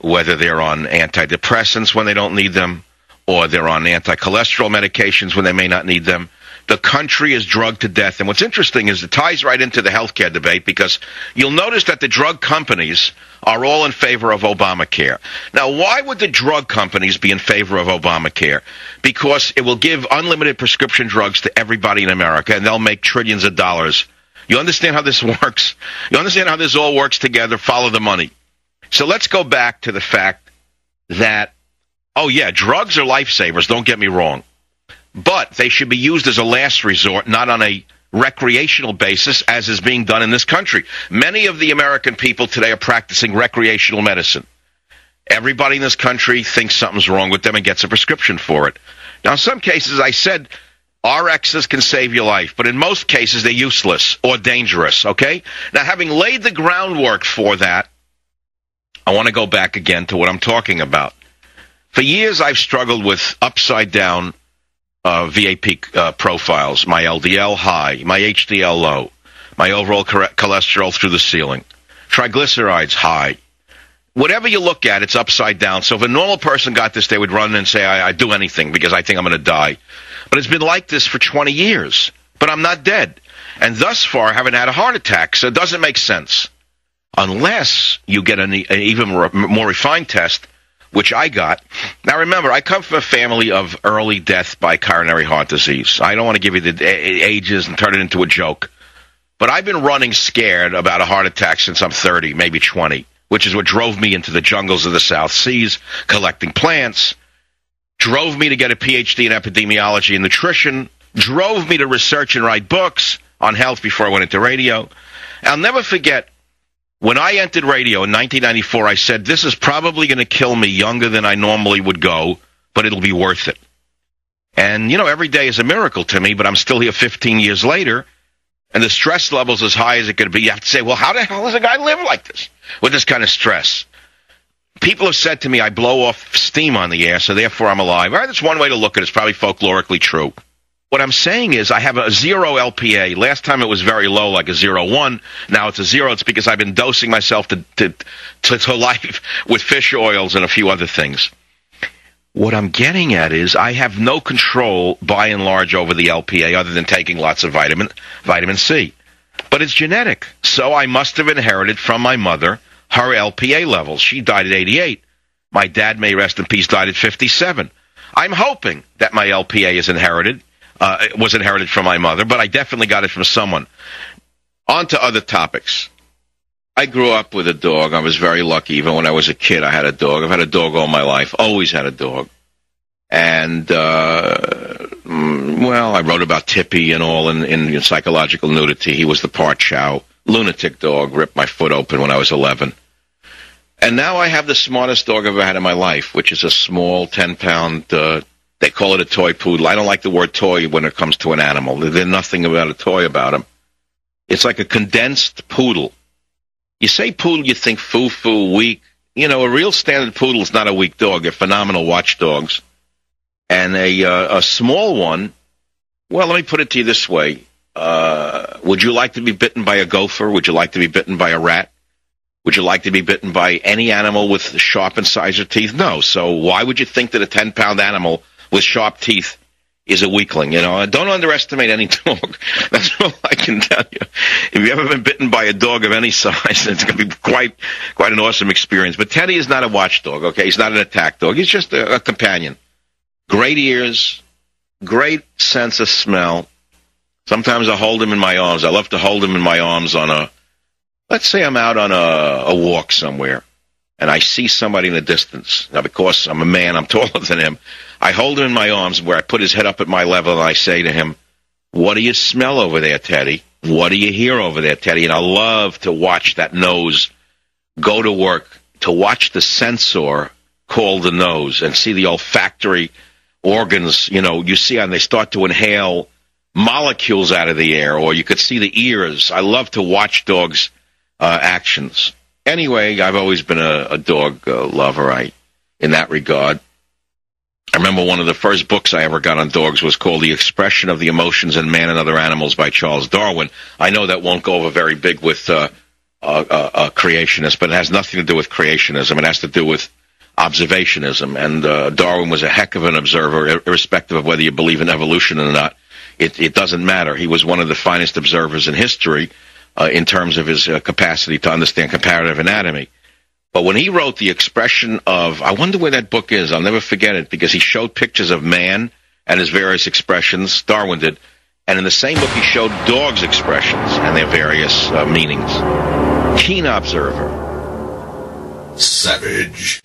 S2: whether they're on antidepressants when they don't need them, or they're on anti-cholesterol medications when they may not need them. The country is drugged to death. And what's interesting is it ties right into the healthcare debate because you'll notice that the drug companies are all in favor of Obamacare. Now, why would the drug companies be in favor of Obamacare? Because it will give unlimited prescription drugs to everybody in America and they'll make trillions of dollars. You understand how this works? You understand how this all works together? Follow the money. So let's go back to the fact that, oh, yeah, drugs are lifesavers, don't get me wrong. But they should be used as a last resort, not on a recreational basis, as is being done in this country. Many of the American people today are practicing recreational medicine. Everybody in this country thinks something's wrong with them and gets a prescription for it. Now, in some cases, I said RXs can save your life, but in most cases, they're useless or dangerous, okay? Now, having laid the groundwork for that, I want to go back again to what I'm talking about. For years, I've struggled with upside down uh, VAP uh, profiles, my LDL high, my HDL low, my overall cholesterol through the ceiling, triglycerides high. Whatever you look at, it's upside down. So if a normal person got this, they would run and say, I, I'd do anything because I think I'm going to die. But it's been like this for 20 years. But I'm not dead. And thus far, I haven't had a heart attack, so it doesn't make sense unless you get an, an even more refined test, which I got. Now, remember, I come from a family of early death by coronary heart disease. I don't want to give you the ages and turn it into a joke, but I've been running scared about a heart attack since I'm 30, maybe 20, which is what drove me into the jungles of the South Seas, collecting plants, drove me to get a PhD in epidemiology and nutrition, drove me to research and write books on health before I went into radio I'll never forget when I entered radio in 1994. I said this is probably going to kill me younger than I normally would go, but it'll be worth it. And you know, every day is a miracle to me. But I'm still here 15 years later, and the stress level's as high as it could be. You have to say, well, how the hell does a guy live like this with this kind of stress? People have said to me, I blow off steam on the air, so therefore I'm alive. All right, that's one way to look at it. It's probably folklorically true. What I'm saying is I have a zero LPA. Last time it was very low, like a zero one. Now it's a zero. It's because I've been dosing myself to, to, to, to life with fish oils and a few other things. What I'm getting at is I have no control by and large over the LPA other than taking lots of vitamin vitamin C. But it's genetic. So I must have inherited from my mother her LPA levels. She died at 88. My dad, may rest in peace, died at 57. I'm hoping that my LPA is inherited, uh, was inherited from my mother, but I definitely got it from someone. On to other topics. I grew up with a dog. I was very lucky. Even when I was a kid, I had a dog. I've had a dog all my life. Always had a dog. And, uh, mm, well, I wrote about Tippy and all in, in psychological nudity. He was the part chow. Lunatic dog ripped my foot open when I was 11. And now I have the smartest dog I've ever had in my life, which is a small 10 pound, uh, they call it a toy poodle. I don't like the word toy when it comes to an animal. There's nothing about a toy about him. It's like a condensed poodle. You say poodle, you think foo foo, weak. You know, a real standard poodle is not a weak dog. They're phenomenal watchdogs. And a, uh, a small one, well, let me put it to you this way. Uh, would you like to be bitten by a gopher? Would you like to be bitten by a rat? Would you like to be bitten by any animal with sharp incisor teeth? No. So why would you think that a 10 pound animal with sharp teeth is a weakling? You know, don't underestimate any dog. That's all I can tell you. If you've ever been bitten by a dog of any size, it's going to be quite, quite an awesome experience. But Teddy is not a watchdog, okay? He's not an attack dog. He's just a, a companion. Great ears, great sense of smell. Sometimes I hold him in my arms. I love to hold him in my arms on a, let's say I'm out on a, a walk somewhere and I see somebody in the distance. Now, because I'm a man, I'm taller than him. I hold him in my arms where I put his head up at my level and I say to him, what do you smell over there, Teddy? What do you hear over there, Teddy? And I love to watch that nose go to work, to watch the sensor called the nose and see the olfactory organs, you know, you see and they start to inhale molecules out of the air, or you could see the ears. I love to watch dogs' uh, actions. Anyway, I've always been a, a dog uh, lover, I, in that regard. I remember one of the first books I ever got on dogs was called The Expression of the Emotions in Man and Other Animals by Charles Darwin. I know that won't go over very big with uh, creationists, but it has nothing to do with creationism. It has to do with observationism. And uh, Darwin was a heck of an observer, irrespective of whether you believe in evolution or not. It, it doesn't matter. He was one of the finest observers in history uh, in terms of his uh, capacity to understand comparative anatomy. But when he wrote the expression of, I wonder where that book is. I'll never forget it because he showed pictures of man and his various expressions. Darwin did. And in the same book, he showed dogs' expressions and their various uh, meanings. Keen observer.
S12: Savage.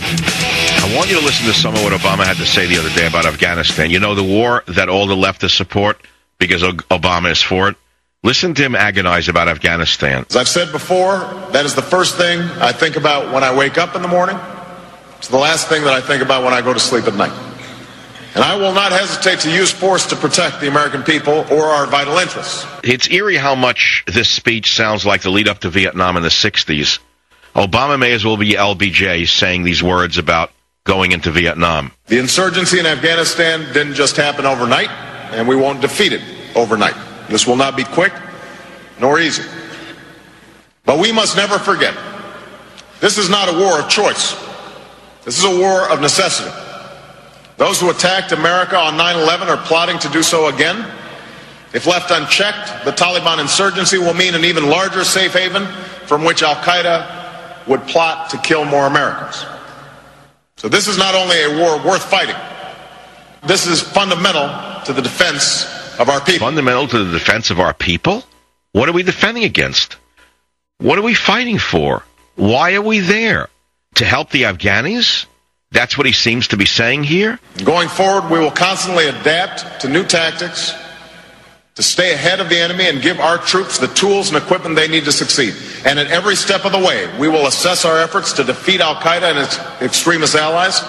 S2: I want you to listen to some of what Obama had to say the other day about Afghanistan. You know, the war that all the leftists support because Obama is for it. Listen to him agonize about Afghanistan.
S13: As I've said before, that is the first thing I think about when I wake up in the morning. It's the last thing that I think about when I go to sleep at night. And I will not hesitate to use force to protect the American people or our vital interests.
S2: It's eerie how much this speech sounds like the lead up to Vietnam in the 60s. Obama may as well be LBJ saying these words about going into Vietnam.
S13: The insurgency in Afghanistan didn't just happen overnight, and we won't defeat it overnight. This will not be quick nor easy. But we must never forget this is not a war of choice. This is a war of necessity. Those who attacked America on 9 11 are plotting to do so again. If left unchecked, the Taliban insurgency will mean an even larger safe haven from which Al Qaeda would plot to kill more Americans. So this is not only a war worth fighting, this is fundamental to the defense of our people.
S2: Fundamental to the defense of our people? What are we defending against? What are we fighting for? Why are we there? To help the Afghanis? That's what he seems to be saying here?
S13: Going forward, we will constantly adapt to new tactics to stay ahead of the enemy and give our troops the tools and equipment they need to succeed. And at every step of the way, we will assess our efforts to defeat Al Qaeda and its extremist allies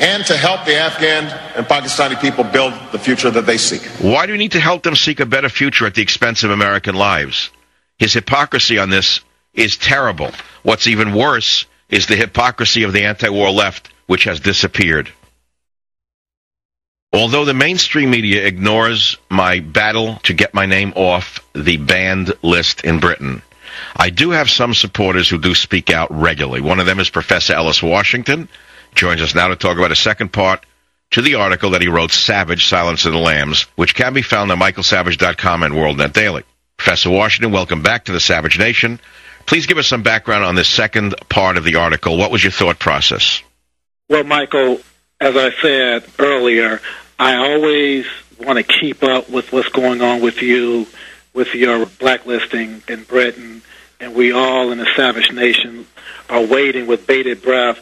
S13: and to help the Afghan and Pakistani people build the future that they seek.
S2: Why do we need to help them seek a better future at the expense of American lives? His hypocrisy on this is terrible. What's even worse is the hypocrisy of the anti-war left, which has disappeared. Although the mainstream media ignores my battle to get my name off the banned list in Britain, I do have some supporters who do speak out regularly. One of them is Professor Ellis Washington. Joins us now to talk about a second part to the article that he wrote, Savage, Silence of the Lambs, which can be found on michaelsavage.com and WorldNet Daily. Professor Washington, welcome back to the Savage Nation. Please give us some background on this second part of the article. What was your thought process?
S12: Well, Michael, as I said earlier, I always want to keep up with what's going on with you, with your blacklisting in Britain, and we all in the Savage Nation are waiting with bated breath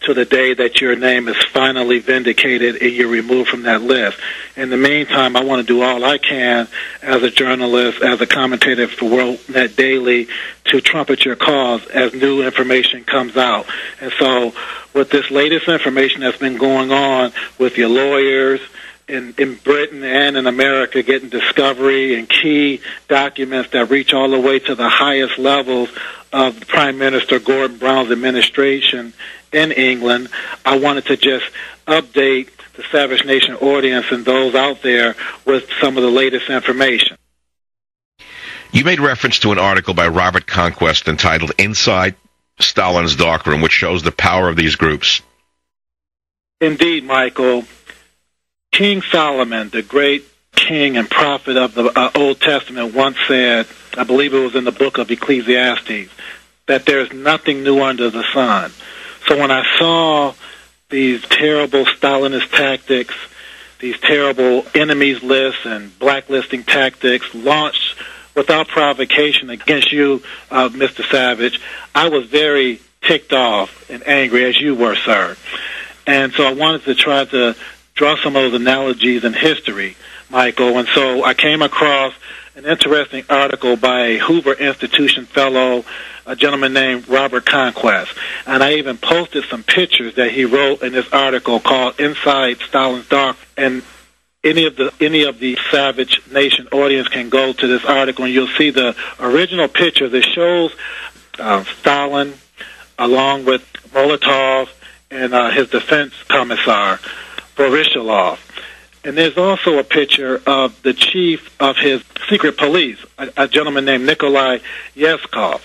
S12: to the day that your name is finally vindicated and you're removed from that list. In the meantime, I want to do all I can as a journalist, as a commentator for WorldNet Daily to trumpet your cause as new information comes out. And so with this latest information that's been going on with your lawyers, in, in Britain and in America getting discovery and key documents that reach all the way to the highest levels of Prime Minister Gordon Brown's administration in England. I wanted to just update the Savage Nation audience and those out there with some of the latest information.
S2: You made reference to an article by Robert Conquest entitled Inside Stalin's Darkroom, which shows the power of these groups.
S12: Indeed, Michael. King Solomon, the great king and prophet of the uh, Old Testament, once said, I believe it was in the book of Ecclesiastes, that there's nothing new under the sun. So when I saw these terrible Stalinist tactics, these terrible enemies lists and blacklisting tactics launched without provocation against you, uh, Mr. Savage, I was very ticked off and angry, as you were, sir. And so I wanted to try to draw some of those analogies in history, Michael. And so I came across an interesting article by a Hoover Institution fellow, a gentleman named Robert Conquest. And I even posted some pictures that he wrote in this article called Inside Stalin's Dark. And any of the any of the Savage Nation audience can go to this article and you'll see the original picture that shows uh, Stalin along with Molotov and uh, his defense commissar Voroshilov. And there's also a picture of the chief of his secret police, a, a gentleman named Nikolai Yezhov.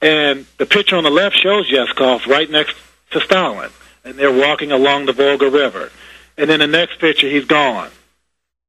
S12: And the picture on the left shows Yezhov right next to Stalin. And they're walking along the Volga River. And then the next picture, he's gone.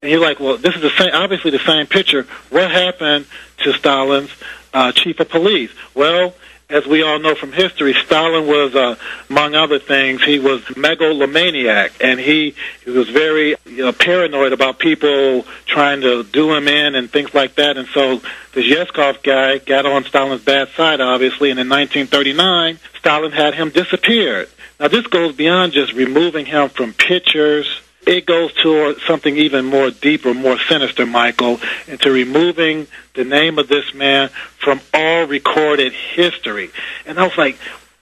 S12: And you're like, well, this is the same, obviously the same picture. What happened to Stalin's uh, chief of police? Well, as we all know from history, Stalin was, uh, among other things, he was megalomaniac, and he, he was very you know, paranoid about people trying to do him in and things like that. And so the Yezhov guy got on Stalin's bad side, obviously, and in 1939, Stalin had him disappeared. Now, this goes beyond just removing him from pictures it goes to something even more deeper, more sinister, Michael, into removing the name of this man from all recorded history. And I was like,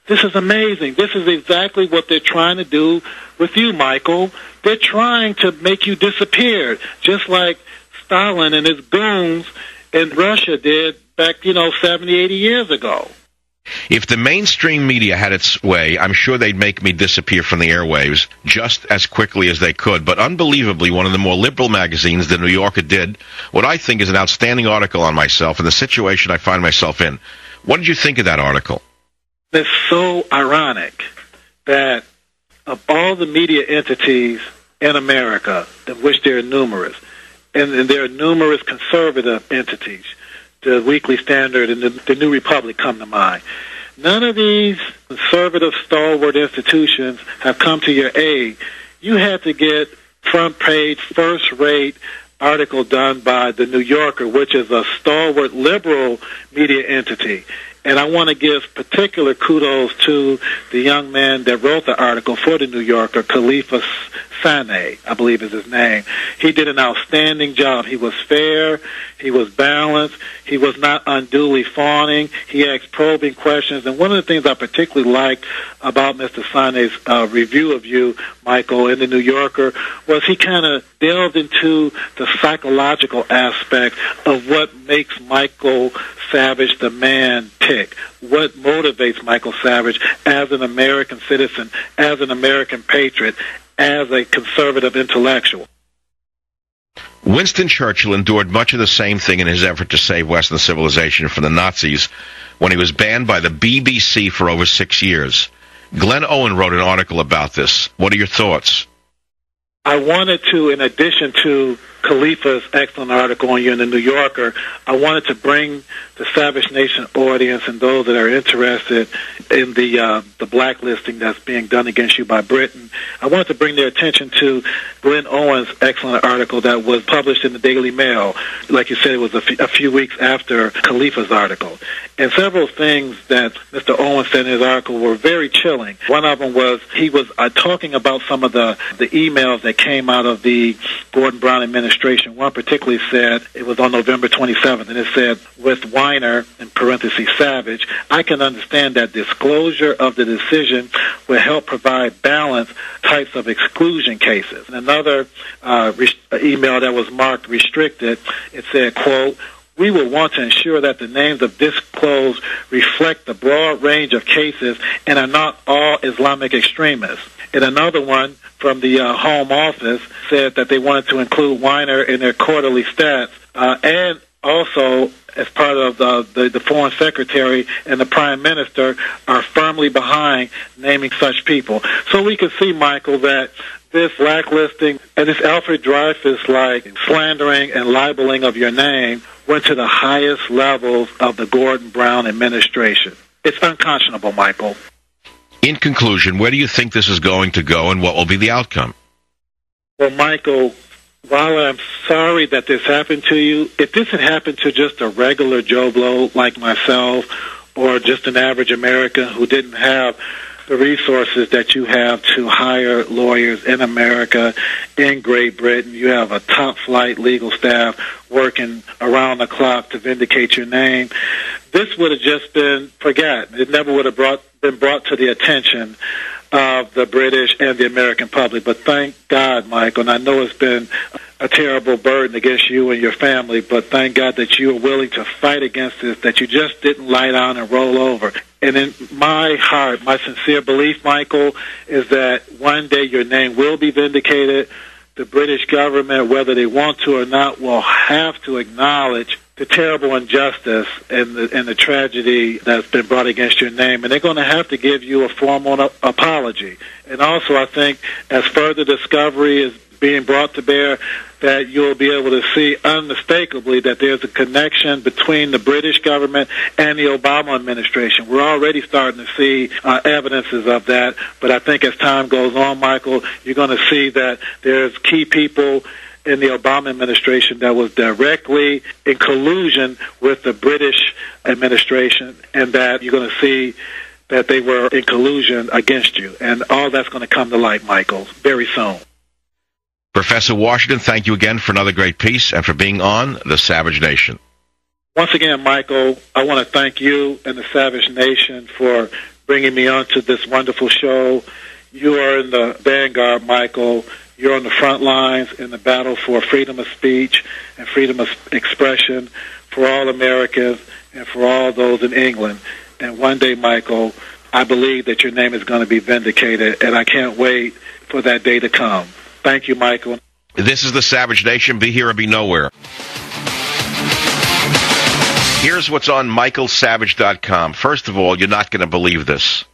S12: this is amazing. This is exactly what they're trying to do with you, Michael. They're trying to make you disappear, just like Stalin and his goons in Russia did back, you know, 70, 80 years ago.
S2: If the mainstream media had its way, I'm sure they'd make me disappear from the airwaves just as quickly as they could. But unbelievably, one of the more liberal magazines, The New Yorker, did what I think is an outstanding article on myself and the situation I find myself in. What did you think of that article?
S12: It's so ironic that of all the media entities in America, of which there are numerous, and, and there are numerous conservative entities, the Weekly Standard and the, the New Republic come to mind. None of these conservative stalwart institutions have come to your aid. You had to get front page, first rate article done by the New Yorker, which is a stalwart liberal media entity. And I want to give particular kudos to the young man that wrote the article for the New Yorker, Kelefa Sanneh, I believe is his name. He did an outstanding job. He was fair. He was balanced. He was not unduly fawning. He asked probing questions. And one of the things I particularly liked about Mr. Sanneh's uh, review of you, Michael, in the New Yorker, was he kind of delved into the psychological aspect of what makes Michael Savage the man tick. What motivates Michael Savage as an American citizen, as an American patriot, as a conservative intellectual?
S2: Winston Churchill endured much of the same thing in his effort to save Western civilization from the Nazis when he was banned by the BBC for over six years. Glen Owen wrote an article about this. What are your thoughts?
S12: I wanted to, in addition to Kelefa's excellent article on you in the New Yorker, I wanted to bring the Savage Nation audience and those that are interested in the uh, the blacklisting that's being done against you by Britain. I wanted to bring their attention to Glen Owen's excellent article that was published in the Daily Mail. Like you said, it was a, f- a few weeks after Kelefa's article. And several things that Mr. Owen said in his article were very chilling. One of them was he was uh, talking about some of the, the emails that came out of the Gordon Brown administration. One particularly said, it was on November 27th, and it said, with Weiner, in parentheses, Savage, I can understand that disclosure of the decision will help provide balanced types of exclusion cases. And another uh, re- email that was marked restricted, it said, quote, we will want to ensure that the names of disclosed reflect the broad range of cases and are not all Islamic extremists. And another one from the uh, Home Office said that they wanted to include Weiner in their quarterly stats uh, and also as part of the, the, the Foreign Secretary and the Prime Minister are firmly behind naming such people. So we can see, Michael, that this blacklisting and this Alfred Dreyfus like slandering and libeling of your name went to the highest levels of the Gordon Brown administration. It's unconscionable, Michael.
S2: In conclusion, where do you think this is going to go and what will be the outcome?
S12: Well, Michael, while I'm sorry that this happened to you, if this had happened to just a regular Joe Blow like myself or just an average American who didn't have the resources that you have to hire lawyers in America, in Great Britain. You have a top flight legal staff working around the clock to vindicate your name. This would have just been forgotten. It never would have brought, been brought to the attention of the British and the American public. But thank God, Michael, and I know it's been a terrible burden against you and your family, but thank God that you are willing to fight against this, that you just didn't lie down and roll over. And in my heart, my sincere belief, Michael, is that one day your name will be vindicated. The British government, whether they want to or not, will have to acknowledge the terrible injustice and the, and the tragedy that's been brought against your name. And they're going to have to give you a formal apology. And also, I think as further discovery is being brought to bear, that you'll be able to see unmistakably that there's a connection between the British government and the Obama administration. We're already starting to see uh, evidences of that, but I think as time goes on, Michael, you're going to see that there's key people in the Obama administration that was directly in collusion with the British administration, and that you're going to see that they were in collusion against you. And all that's going to come to light, Michael, very soon.
S2: Professor Washington, thank you again for another great piece and for being on The Savage Nation.
S12: Once again, Michael, I want to thank you and the Savage Nation for bringing me onto this wonderful show. You are in the vanguard, Michael. You're on the front lines in the battle for freedom of speech and freedom of expression for all Americans and for all those in England. And one day, Michael, I believe that your name is going to be vindicated, and I can't wait for that day to come. Thank you, Michael.
S2: This is the Savage Nation. Be here or be nowhere. Here's what's on michaelsavage.com. First of all, you're not going to believe this.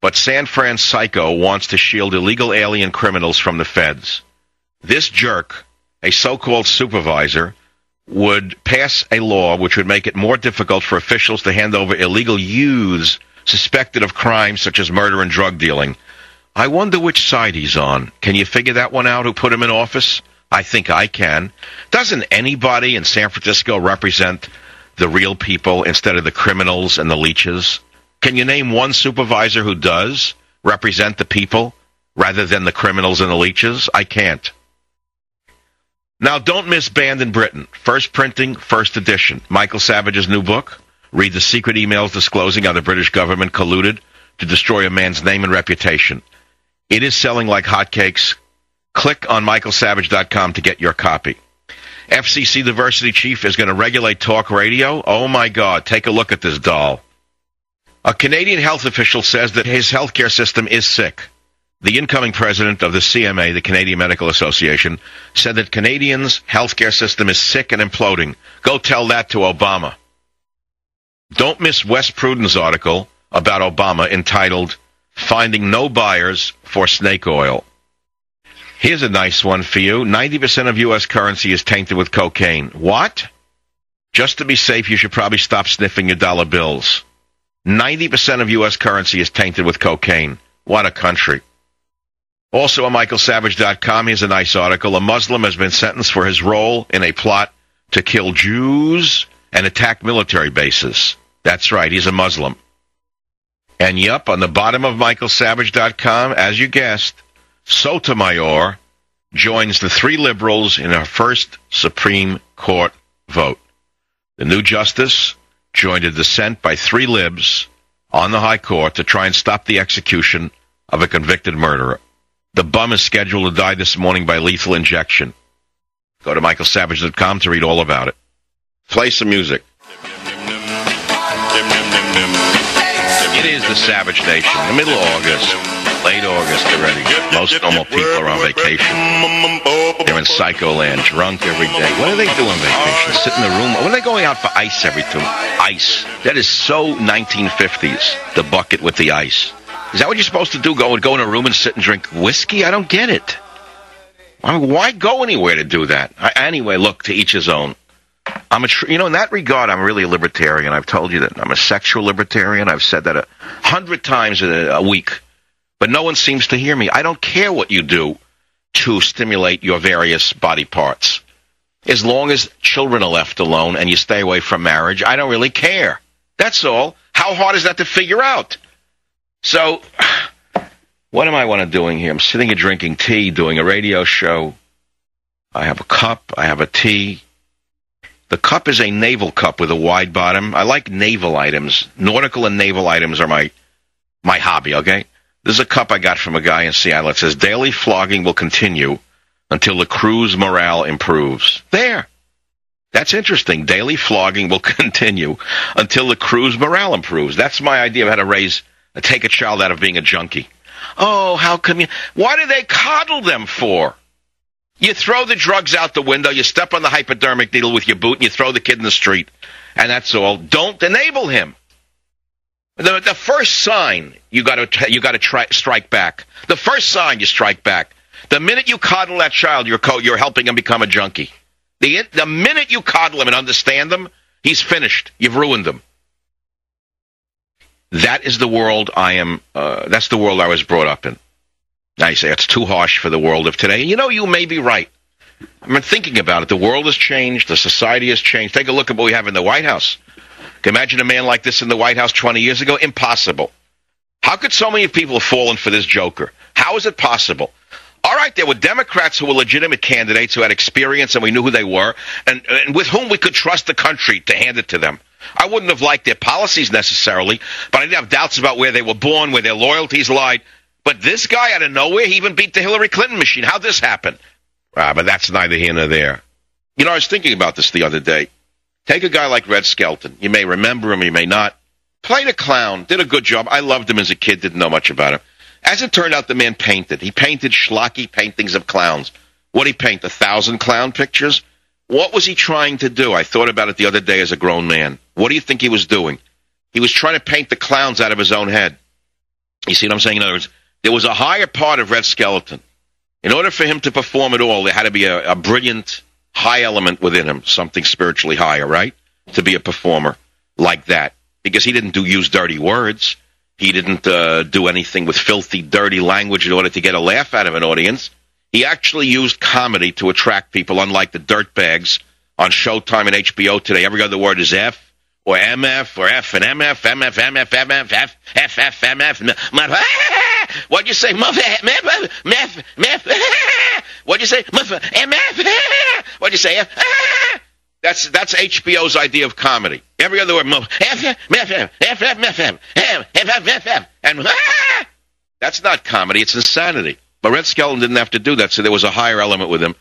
S2: But San Fran Psycho wants to shield illegal alien criminals from the feds. This jerk, a so-called supervisor, would pass a law which would make it more difficult for officials to hand over illegal youths suspected of crimes such as murder and drug dealing. I wonder which side he's on. Can you figure that one out who put him in office? I think I can. Doesn't anybody in San Francisco represent the real people instead of the criminals and the leeches? Can you name one supervisor who does represent the people rather than the criminals and the leeches? I can't. Now, don't miss Banned in Britain. First printing, first edition. Michael Savage's new book. Read the secret emails disclosing how the British government colluded to destroy a man's name and reputation. It is selling like hotcakes. Click on michaelsavage.com to get your copy. FCC diversity chief is going to regulate talk radio. Oh my God, take a look at this doll. A Canadian health official says that his healthcare system is sick. The incoming president of the CMA, the Canadian Medical Association, said that Canadians' healthcare system is sick and imploding. Go tell that to Obama. Don't miss Wes Pruden's article about Obama entitled Finding No Buyers for Snake Oil. Here's a nice one for you. 90% of U.S. currency is tainted with cocaine. What? Just to be safe, you should probably stop sniffing your dollar bills. 90% of U.S. currency is tainted with cocaine. What a country. Also on michaelsavage.com, here's a nice article. A Muslim has been sentenced for his role in a plot to kill Jews and attack military bases. That's right, he's a Muslim. And yup, on the bottom of michaelsavage.com, as you guessed, Sotomayor joins the three liberals in her first Supreme Court vote. The new justice joined a dissent by three libs on the High Court to try and stop the execution of a convicted murderer. The bum is scheduled to die this morning by lethal injection. Go to michaelsavage.com to read all about it. Play some music. It is the Savage Nation, the middle of August, late August already. Most normal people are on vacation. They're in psycho land, drunk every day. What are they doing on vacation? Sit in the room. What are they going out for ice every two? Ice. That is so 1950s. The bucket with the ice. Is that what you're supposed to do? Go go in a room and sit and drink whiskey? I don't get it. I mean, why go anywhere to do that? I, anyway, look, to each his own. I'm a, you know, in that regard, I'm really a libertarian. I've told you that I'm a sexual libertarian. I've said that a hundred times a, a week, but no one seems to hear me. I don't care what you do to stimulate your various body parts. As long as children are left alone and you stay away from marriage, I don't really care. That's all. How hard is that to figure out? So, what am I want to doing here? I'm sitting here drinking tea, doing a radio show. I have a cup. I have a tea. The cup is a naval cup with a wide bottom. I like naval items. Nautical and naval items are my my hobby, okay? This is a cup I got from a guy in Seattle. It says daily flogging will continue until the crew's morale improves. There. That's interesting. Daily flogging will continue until the crew's morale improves. That's my idea of how to raise take a child out of being a junkie. Oh, how come you why do they coddle them for? You throw the drugs out the window, you step on the hypodermic needle with your boot, and you throw the kid in the street. And that's all. Don't enable him. The, the first sign you got to you got to try strike back. The first sign you strike back. The minute you coddle that child, you're co- you're helping him become a junkie. The the minute you coddle him and understand him, he's finished. You've ruined him. That is the world I am. Uh, that's the world I was brought up in. I say it's too harsh for the world of today. You know, you may be right. I've been thinking about it. The world has changed. The society has changed. Take a look at what we have in the White House. Imagine a man like this in the White House 20 years ago? Impossible. How could so many people have fallen for this joker? How is it possible? All right, there were Democrats who were legitimate candidates who had experience and we knew who they were and, and with whom we could trust the country to hand it to them. I wouldn't have liked their policies necessarily, but I didn't have doubts about where they were born, where their loyalties lied. But this guy out of nowhere, he even beat the Hillary Clinton machine. How'd this happen? Ah, but that's neither here nor there. You know, I was thinking about this the other day. Take a guy like Red Skelton. You may remember him, you may not. Played a clown, did a good job. I loved him as a kid, didn't know much about him. As it turned out, the man painted. He painted schlocky paintings of clowns. What he paint? A thousand clown pictures? What was he trying to do? I thought about it the other day as a grown man. What do you think he was doing? He was trying to paint the clowns out of his own head. You see what I'm saying? In other words, there was a higher part of Red Skelton. In order for him to perform at all, there had to be a, a brilliant, high element within him, something spiritually higher, right? To be a performer like that. Because he didn't do use dirty words. He didn't uh, do anything with filthy, dirty language in order to get a laugh out of an audience. He actually used comedy to attract people, unlike the dirtbags on Showtime and HBO today. Every other word is F or MF or F and MF, MF, MF, MF, F, F, F, MF. What'd you say? Muff, meth, meth, meth. What'd you say? Muff, meth. What'd you say? That's that's HBO's idea of comedy. Every other word, muff, meth, meth, meth, meth, meth, and that's not comedy. It's insanity. But Red Skelton didn't have to do that, so there was a higher element with him.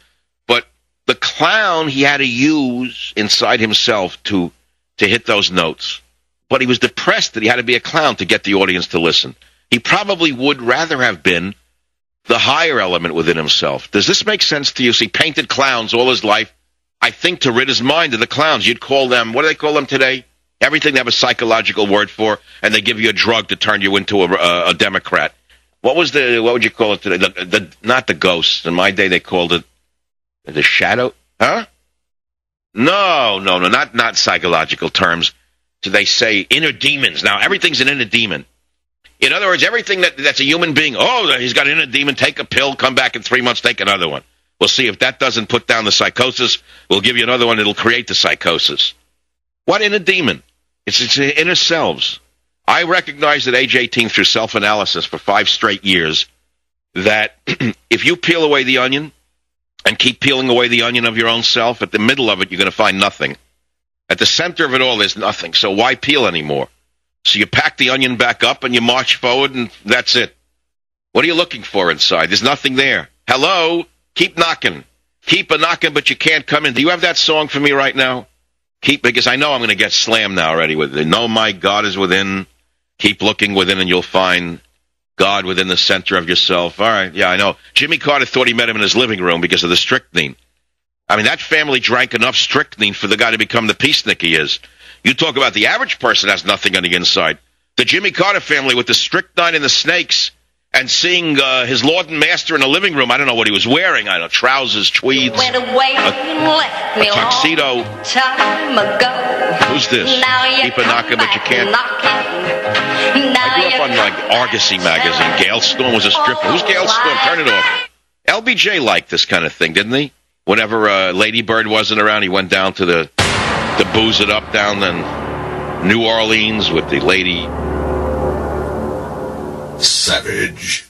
S2: But the clown he had to use inside himself to to hit those notes. But he was depressed that he had to be a clown to get the audience to listen. He probably would rather have been the higher element within himself. Does this make sense to you? See, painted clowns all his life. I think to rid his mind of the clowns, you'd call them, what do they call them today? Everything they have a psychological word for, and they give you a drug to turn you into a, a, a Democrat. What was the, what would you call it today? The, the, not the ghosts. In my day, they called it the shadow. Huh? No, no, no, not, not psychological terms. So they say inner demons. Now, everything's an inner demon. In other words, everything that, that's a human being, oh, he's got an inner demon, take a pill, come back in three months, take another one. We'll see if that doesn't put down the psychosis. We'll give you another one, it'll create the psychosis. What inner demon? It's, it's inner selves. I recognized at age 18 through self analysis for five straight years that if you peel away the onion and keep peeling away the onion of your own self, at the middle of it, you're going to find nothing. At the center of it all, there's nothing. So why peel anymore? So you pack the onion back up and you march forward, and that's it. What are you looking for inside? There's nothing there. Hello? Keep knocking. Keep a knocking, but you can't come in. Do you have that song for me right now? Keep, because I know I'm going to get slammed now already with it. No, my God is within. Keep looking within and you'll find God within the center of yourself. All right. Yeah, I know. Jimmy Carter thought he met him in his living room because of the strychnine. I mean, that family drank enough strychnine for the guy to become the peacenik he is. You talk about the average person has nothing on the inside. The Jimmy Carter family with the strychnine and the snakes and seeing uh, his lord and master in the living room. I don't know what he was wearing. I don't know, trousers, tweeds,
S14: Went away
S2: a,
S14: and left me
S2: a tuxedo.
S14: time ago.
S2: Who's this?
S14: Now you
S2: Keep a knocking, but you can't.
S14: Now
S2: I grew up on like Argosy magazine. Gail Storm was a stripper. Who's Gail Storm? Turn it off. LBJ liked this kind of thing, didn't he? Whenever uh, Lady Bird wasn't around, he went down to the to booze it up down in New Orleans with the lady.
S15: Savage.